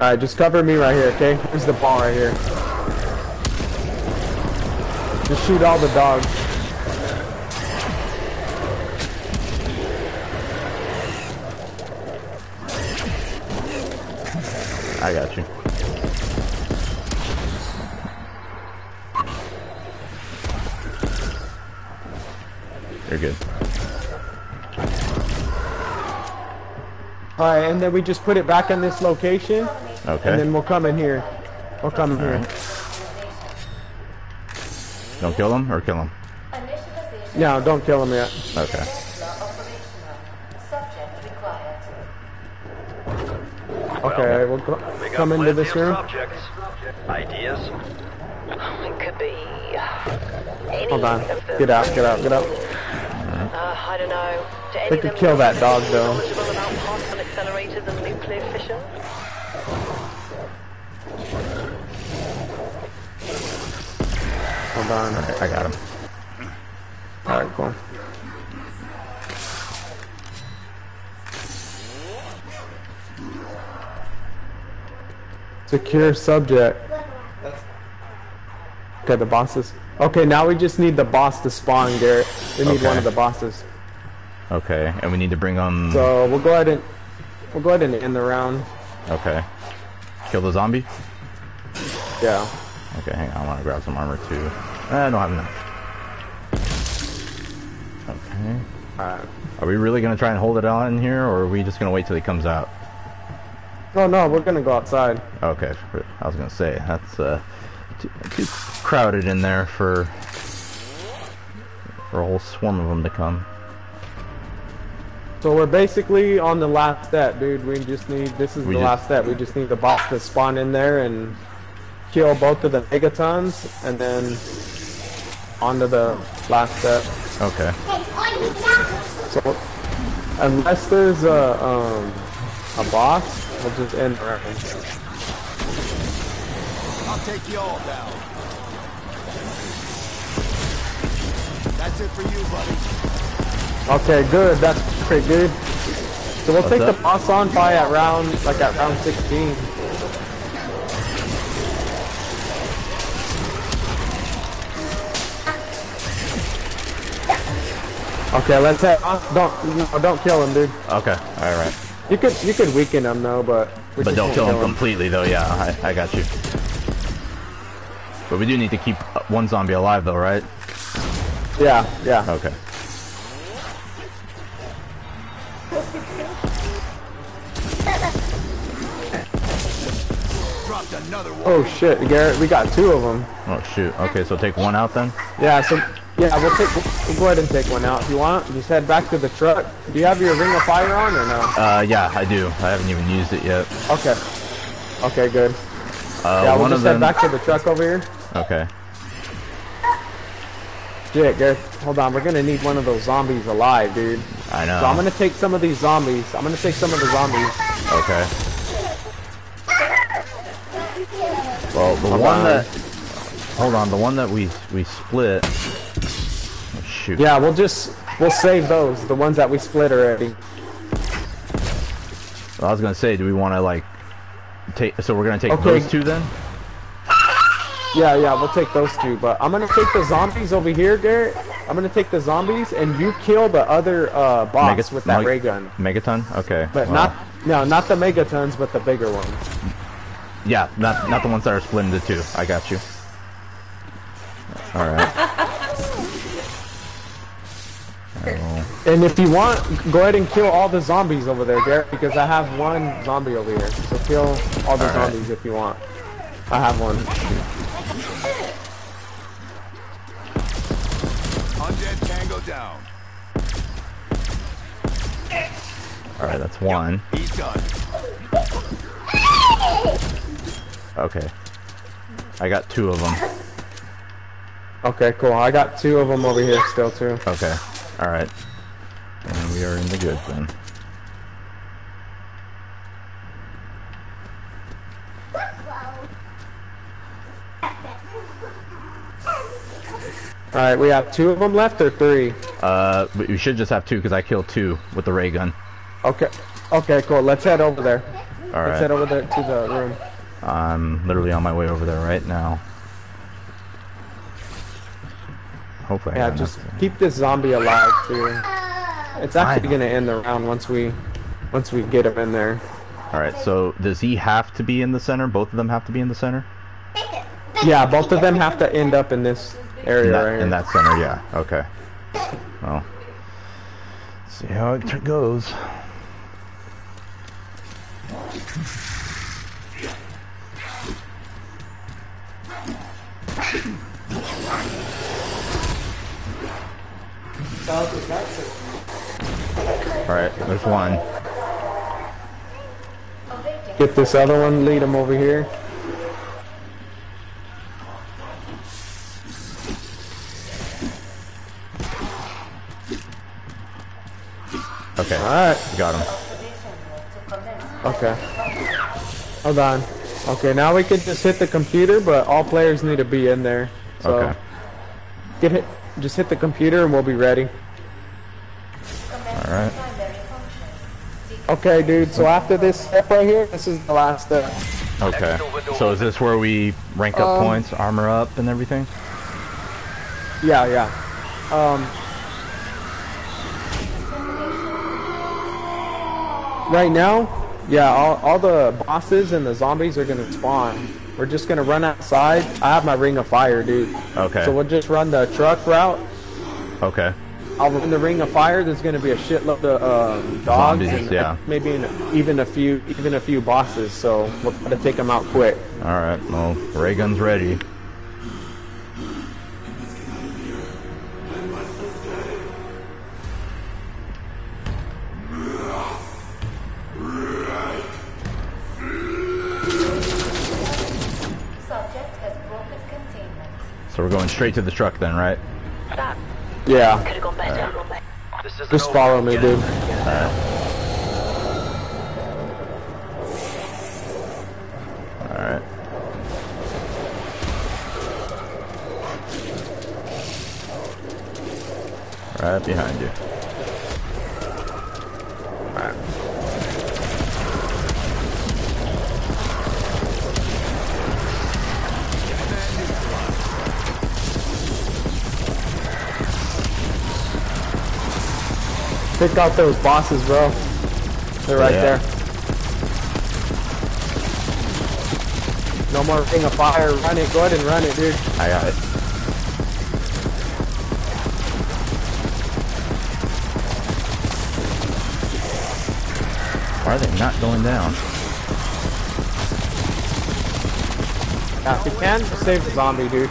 All right, just cover me right here, okay? Here's the ball right here. Just shoot all the dogs. I got you. You're good. All right, and then we just put it back in this location, Okay. and then we'll come in here. We'll come in here. Alright. Don't kill him or kill him. No, don't kill him yet. Okay. Okay, we'll go, We come into this room. Subjects. Ideas? It could be any Hold on. Get out, get out, get out. Uh, I don't know. Do any could kill that dog, though. On. I got him. All right, cool. Secure subject. Okay, the bosses. Okay, now we just need the boss to spawn, Garrett. We need one of the bosses. Okay, and we need to bring on. So we'll go ahead and we'll go ahead and end the round. Okay. Kill the zombie. Yeah. Okay, hang on. I want to grab some armor too. I don't have enough. Okay. Alright. Are we really gonna try and hold it on here, or are we just gonna wait till he comes out? No, no, we're gonna go outside. Okay, I was gonna say that's uh, too, too crowded in there for for a whole swarm of them to come. So we're basically on the last step, dude. We just need this is We the just- last step. We just need the boss to spawn in there and kill both of the megatons, and then onto the last step. Okay. So unless there's a um a boss, we'll just end the round. I'll take you all down. That's it for you, buddy. Okay, good. That's pretty good. So we'll What's take up? the boss on by at round, like at round 16. Okay, let's head. uh, Don't no, don't kill him, dude. Okay, alright. You could you could weaken him though, but we But don't can't kill him completely though, yeah, I, I got you. But we do need to keep uh, one zombie alive though, right? Yeah, yeah. Okay. Dropped another one. Oh shit, Garrett, we got two of them. Oh shoot. Okay, so take one out then? Yeah, so yeah, we'll take we'll go ahead and take one out if you want. Just head back to the truck. Do you have your ring of fire on or no? Uh, yeah, I do. I haven't even used it yet. Okay. Okay, good. Uh, Yeah, we'll one just of head them... back to the truck over here. Okay. Shit, Garrett, hold on. We're gonna need one of those zombies alive, dude. I know. So I'm gonna take some of these zombies. I'm gonna take some of the zombies. Okay. Well, the Hold one on. that... Hold on, the one that we we split... Shoot. Yeah, we'll just we'll save those. The ones that we split already. I was gonna say, do we want to, like... Take, so we're gonna take Okay. those two then? Yeah, yeah, we'll take those two. But I'm gonna take the zombies over here, Garrett. I'm gonna take the zombies, and you kill the other uh, boss Mega- with that Meg- ray gun. Megaton? Okay. But well, not no, not the megatons, but the bigger ones. Yeah, not not the ones that are split into two. I got you. Alright. <laughs> And if you want, go ahead and kill all the zombies over there, Garrett, because I have one zombie over here. So kill all the Alright. zombies if you want. I have one. Undead Tango down. Alright, that's one. He's done. Okay. I got two of them. Okay, cool. I got two of them over here still too. Okay. Alright. And we are in the good then. All right, we have two of them left or three. Uh, we we should just have two because I killed two with the ray gun. Okay. Okay, cool. Let's head over there. Alright. Let's head over there to the room. I'm literally on my way over there right now. Hopefully Yeah, just keep this zombie alive too. It's actually gonna end the round once we once we get him in there. Alright, so does he have to be in the center? Both of them have to be in the center? Yeah, both of them have to end up in this area In that, right here. in that center, yeah. Okay. Well, see how it goes. Alright, there's one. Get this other one, lead him over here. Okay, Alright, got him. okay. Hold on. Okay, now we can just hit the computer, but all players need to be in there. So Okay. get hit just hit the computer and we'll be ready. Alright. Okay, dude, so after this step right here, this is the last step. Okay. So is this where we rank up Um, points, armor up, and everything? Yeah, yeah. Um, right now, yeah, all, all the bosses and the zombies are gonna spawn. We're just gonna run outside. I have my ring of fire, dude. Okay. So we'll just run the truck route. Okay. I'll run the ring of fire. There's gonna be a shitload of um, dogs Zombies, and yeah. maybe an, even a few, even a few bosses. So we'll try to take them out quick. Alright, well, ray gun's ready. Straight to the truck then, right? That Yeah. could have gone better. This isn't Just follow me, yet. dude. Alright. Right behind you. Pick out those bosses, bro. They're right Yeah. there. No more ring of fire. Run it. Go ahead and run it, dude. I got it. Why are they not going down? Yeah, if you can, save the zombie, dude.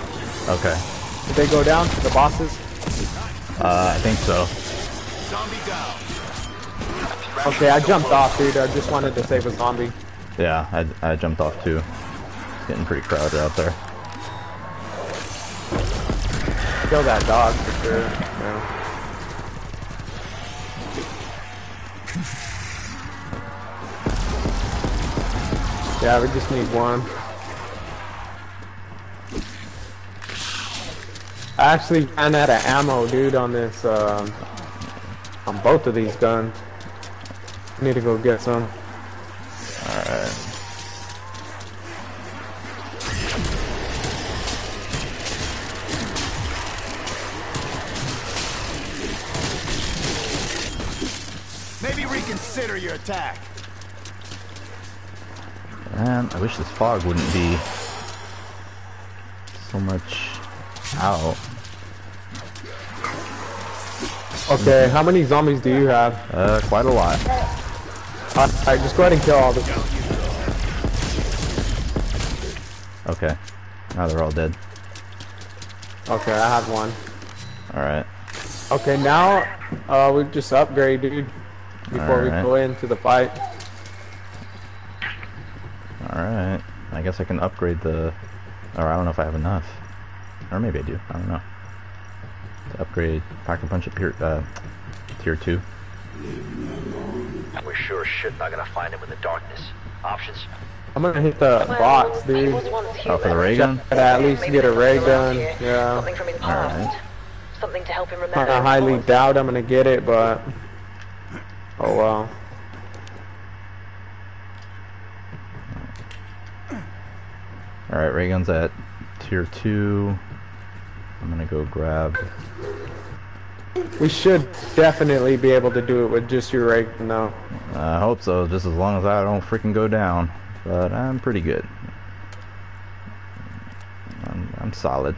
Okay. Did they go down? The bosses? Uh, I think so. Zombie down. Okay, I jumped off, dude. I just wanted to save a zombie. Yeah, I, I jumped off too. It's getting pretty crowded out there. Kill that dog for sure. Yeah. Yeah, we just need one. I actually ran out of ammo, dude, on this, um, on both of these guns. Need to go get some. Alright. Maybe reconsider your attack. Man, I wish this fog wouldn't be so much out. Okay, how many zombies do you have? Uh, quite a lot. Alright, just go ahead and kill all the. Okay. Now they're all dead. Okay, I have one. Alright. Okay, now uh, we just upgrade, dude, before we go into the fight. Alright. I guess I can upgrade the... Or I don't know if I have enough. Or maybe I do. I don't know. To upgrade Pack a Punch at tier, uh, tier 2. We're sure as shit not gonna find him in the darkness. Options? I'm gonna hit the box, dude. Oh, for the human. ray gun? Try to at least get a ray gun. Yeah. Something from his past. Alright. Something to help him remember. I highly doubt I'm gonna get it, but oh well. Alright, ray gun's at tier 2. I'm gonna go grab... We should definitely be able to do it with just your ray gun, though. I hope so, just as long as I don't freaking go down. But I'm pretty good. I'm, I'm solid.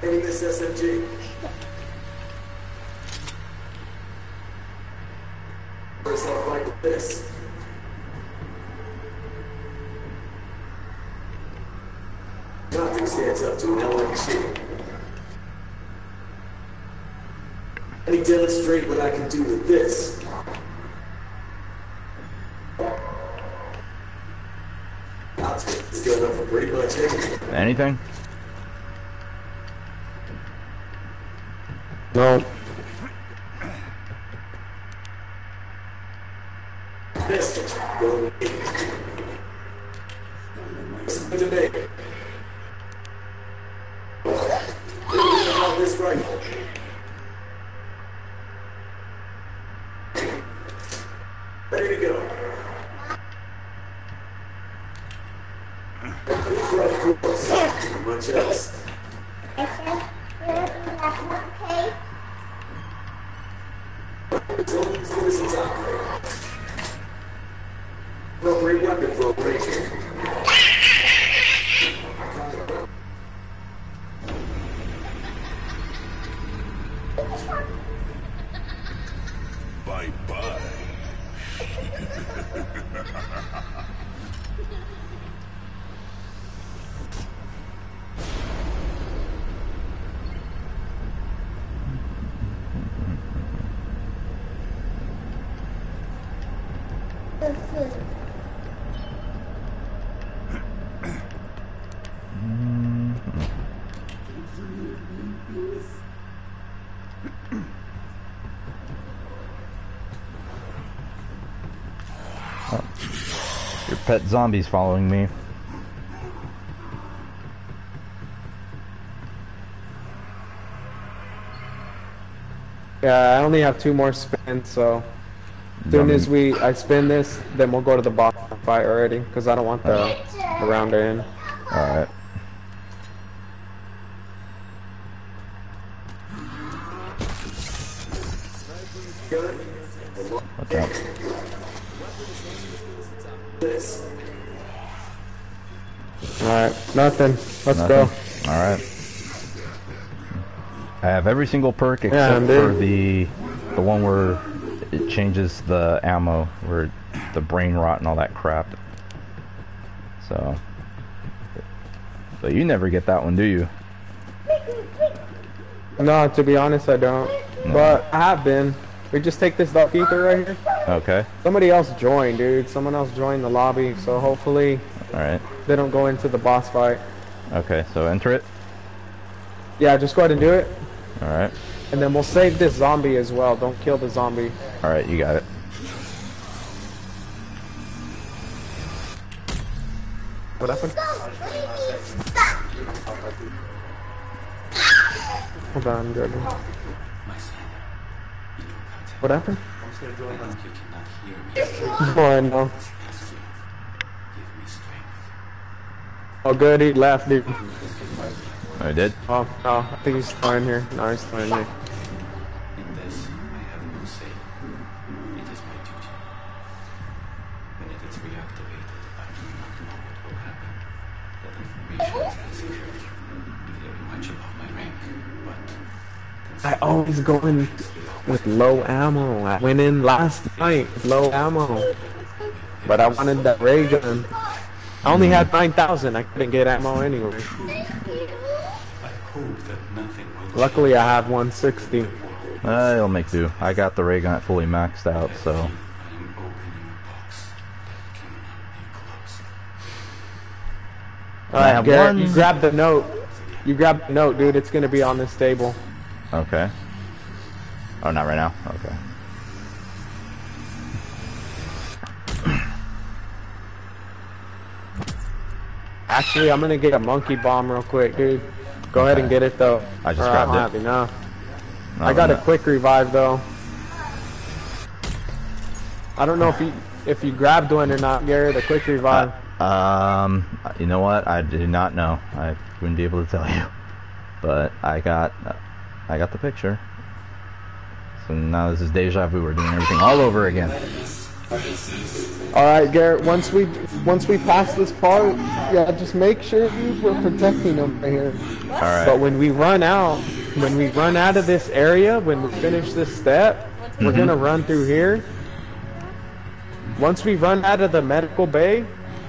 Hitting this SMG. First off like this. Nothing stands up to an LMG. Let me demonstrate what I can do with this. For. Anything? No. Pistol. Go with me. Listen to me. On this rifle. Ready to go. Front course. Not much else. It's only as good as it's operating. Appropriate weapon for operation. Bye bye. Your pet zombie's following me. Yeah, I only have two more spins, so as soon as we I spin this, then we'll go to the boss fight already, because I don't want the, the round in. Alright. Let's Nothing? go. Alright. I have every single perk except dude. for the the one where it changes the ammo, where the brain rot and all that crap. So, but you never get that one, do you? No, to be honest, I don't. But I have been. We just take this Dark Ether right here. Okay. Somebody else joined, dude. Someone else joined the lobby, so hopefully All right. they don't go into the boss fight. Okay. So enter it. Yeah, just go ahead and do it. All right. And then we'll save this zombie as well. Don't kill the zombie. All right. You got it. What happened? Hold on, I'm good. What happened? Oh, I know. Oh, good, he left, dude. Oh, I did. Oh, no, I think he's still in here. No, he's still in here. In this, I have no say. It is my duty. When it is reactivated, I do not know what will happen. That information is considered very much above my rank, but I always go in with low ammo. I went in last night with low ammo. But I wanted that ray gun. I only had 9,000. I couldn't get ammo anyway. That nothing will Luckily, I have 160. Uh, it'll make do. I got the ray gun fully maxed out, so I am opening a box that cannot be closed. I Alright, have Garrett, you grab the note. You grab the note, dude. It's gonna be on this table. okay. Oh, not right now. Okay. Actually, I'm gonna get a monkey bomb real quick, dude. Go ahead and get it though. I just grabbed don't it. enough. No, I got a quick revive though. I don't know if you if you grabbed one or not, Gary. The quick revive. Um, you know what? I do not know. I wouldn't be able to tell you. But I got, I got the picture. So now this is deja vu. We're doing everything all over again. All right, Garrett. Once we once we pass this part, yeah, just make sure we're protecting them right here. All right. But when we run out, when we run out of this area, when we finish this step, we're Mm-hmm. gonna run through here. Once we run out of the medical bay,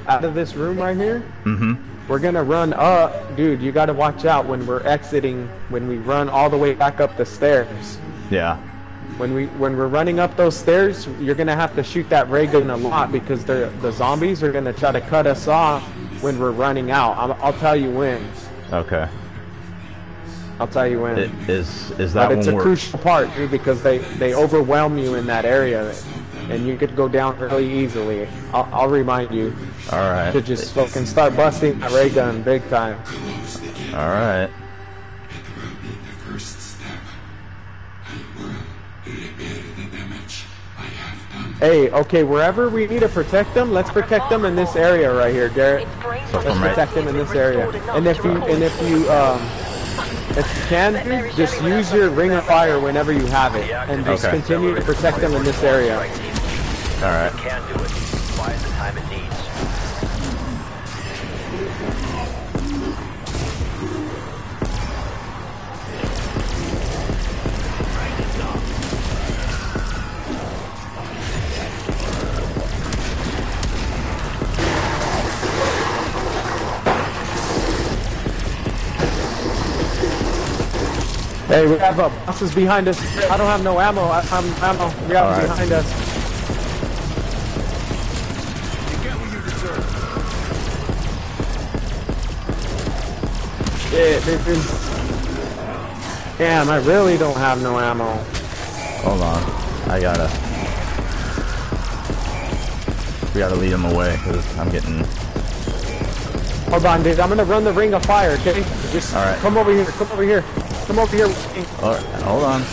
out of this room right here, Mm-hmm. we're gonna run up. Dude, you gotta watch out when we're exiting, when we run all the way back up the stairs. Yeah. When we when we're running up those stairs, you're gonna have to shoot that ray gun a lot because the the zombies are gonna try to cut us off when we're running out. I'll, I'll tell you when. Okay. I'll tell you when. It, is is that but it's a crucial part, dude, because they they overwhelm you in that area, and you could go down really easily. I'll, I'll remind you All right. to just fucking start busting that ray gun big time. All right. Hey, okay, wherever we need to protect them, let's protect them in this area right here, Garrett. So Let's from right. protect them in this area. And if you and if you um if you can, just use your ring of fire whenever you have it, and just Okay. continue to protect them in this area. All Hey, we have uh, bosses behind us. I don't have no ammo. I, I'm ammo. We got right. behind us. You get what you deserve. Shit, dude. Damn, I really don't have no ammo. Hold on. I gotta. We gotta lead him away because I'm getting. Hold on, dude. I'm gonna run the ring of fire. Okay, just All right. come over here. Come over here. Come over here. Oh, hold on.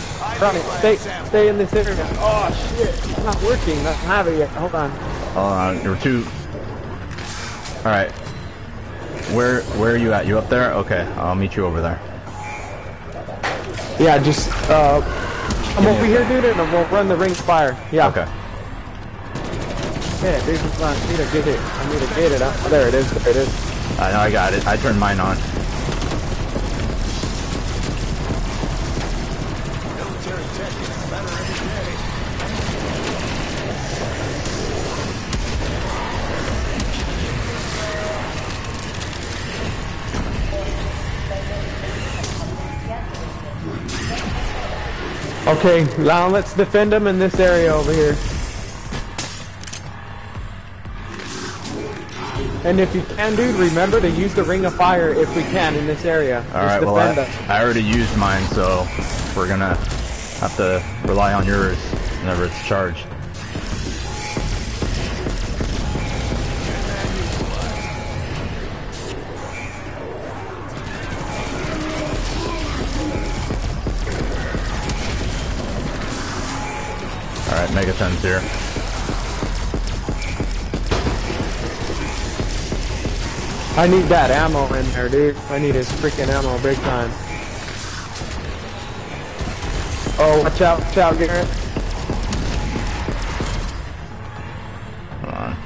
Stay, stay in this area. Oh shit, it's not working. I don't have it yet. Hold on. Hold on, were two. All right. Where where are you at? You up there? Okay, I'll meet you over there. Yeah, just uh, I'm over here, dude, and we'll run the ring fire. Yeah. Okay. Yeah, dude. I need to get it. I need to get it. Uh, there it is. There it is. I know I got it. I turned mine on. Okay, now let's defend them in this area over here. And if you can, dude, remember to use the ring of fire if we can in this area. All right. Well, I. I already used mine, so we're gonna have to rely on yours whenever it's charged. Megaton's here. I need that ammo in there, dude. I need his freaking ammo big time. Oh, watch out, watch out, Garrett. Hold on.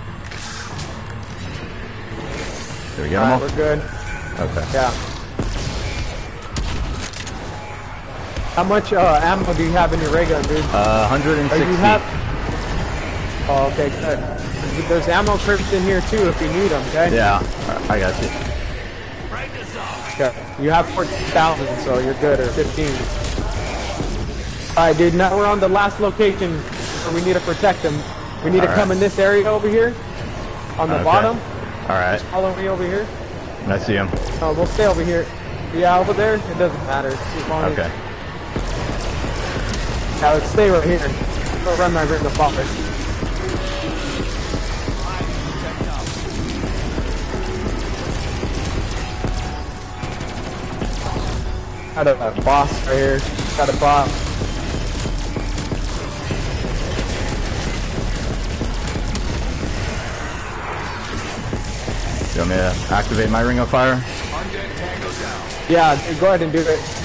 Did we get Alright, we're good. Okay. Yeah. How much uh, ammo do you have in your ray gun, dude? Uh, Or 160. you have? Oh, okay, good. There's ammo crates in here too if you need them, okay? Yeah, I got you. Okay. You have 14,000, so you're good, or 15. Alright, dude, now we're on the last location where we need to protect them. We need to All come right. in this area over here. On the Okay. bottom. All right, Follow me over here. I see him. Oh, we'll stay over here. Yeah, over there, it doesn't matter. okay. as- Yeah, let's stay right here. We'll run my ring of fire. Got a boss right here. Got a boss. You want me to activate my ring of fire? Undead Tango down. Yeah, go ahead and do it.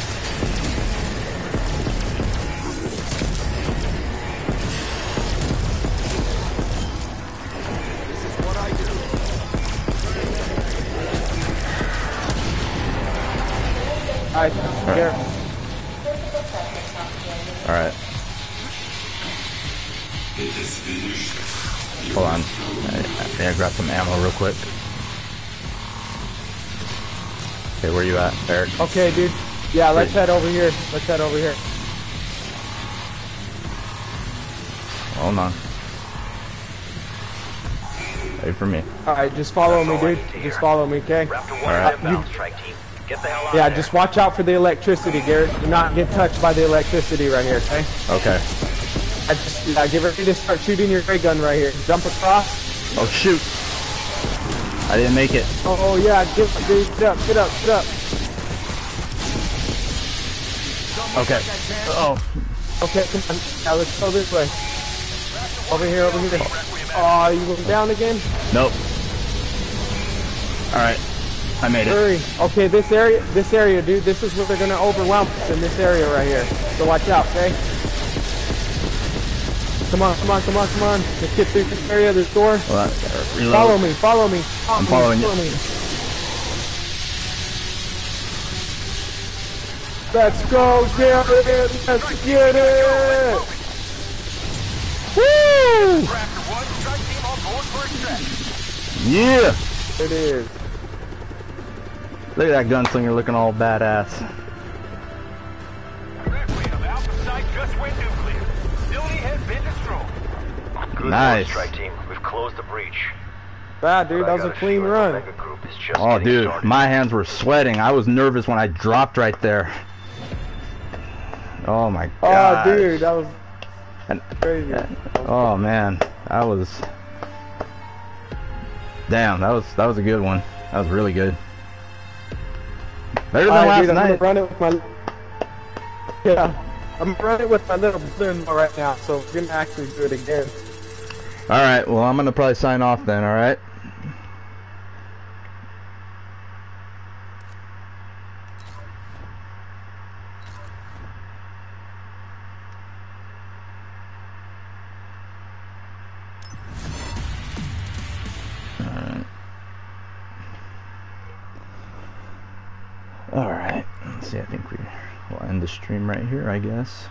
Alright, here. All right. Hold on. I, I gotta grab some ammo real quick. Okay, where you at, Eric? Okay, dude. Yeah, let's head over here. Let's head over here. Hold on. Wait for me. Alright, just follow me, dude. Just follow me, okay? Raptor 1 Alright. Inbound, strike team. Get the hell out Yeah, there. just watch out for the electricity, Garrett. Do not get touched by the electricity right here, okay? Okay. I just, yeah, get ready to start shooting your ray gun right here. Jump across. Oh shoot! I didn't make it. Oh, oh yeah, get, dude, get up, get up, get up. Okay. Oh. Okay, come on. Now let's go this way. Over here, over here. Oh, you going down again? Nope. All right. I made it. Hurry. Okay, this area, this area, dude, this is where they're gonna overwhelm us in this area right here. So watch out, okay? Come on, come on, come on, come on. Let's get through this area, this door. Hold on. Reload. Follow me, follow me. Follow I'm me, following you. follow me. Let's go, Garrett! Let's get it! Woo! Raptor 1, strike team on board for extraction. Yeah. It is. Look at that gunslinger looking all badass. Requiem, Alpha site just went nuclear. Facility has been destroyed. Good Nice. strike team. We've closed the breach. Bad, dude. That was a clean run. the Omega Group is just Oh, dude, started. my hands were sweating. I was nervous when I dropped right there. Oh my god. Oh, dude, that was And- crazy. Oh man, that was. Damn, that was that was a good one. That was really good. Better than Alright, last dude, I'm night. run it with my. Yeah. I'm running with my little brother-in-law right now, so we're gonna actually do it again. Alright, well, I'm gonna probably sign off then, alright? Alright. See, I think we will end the stream right here, I guess.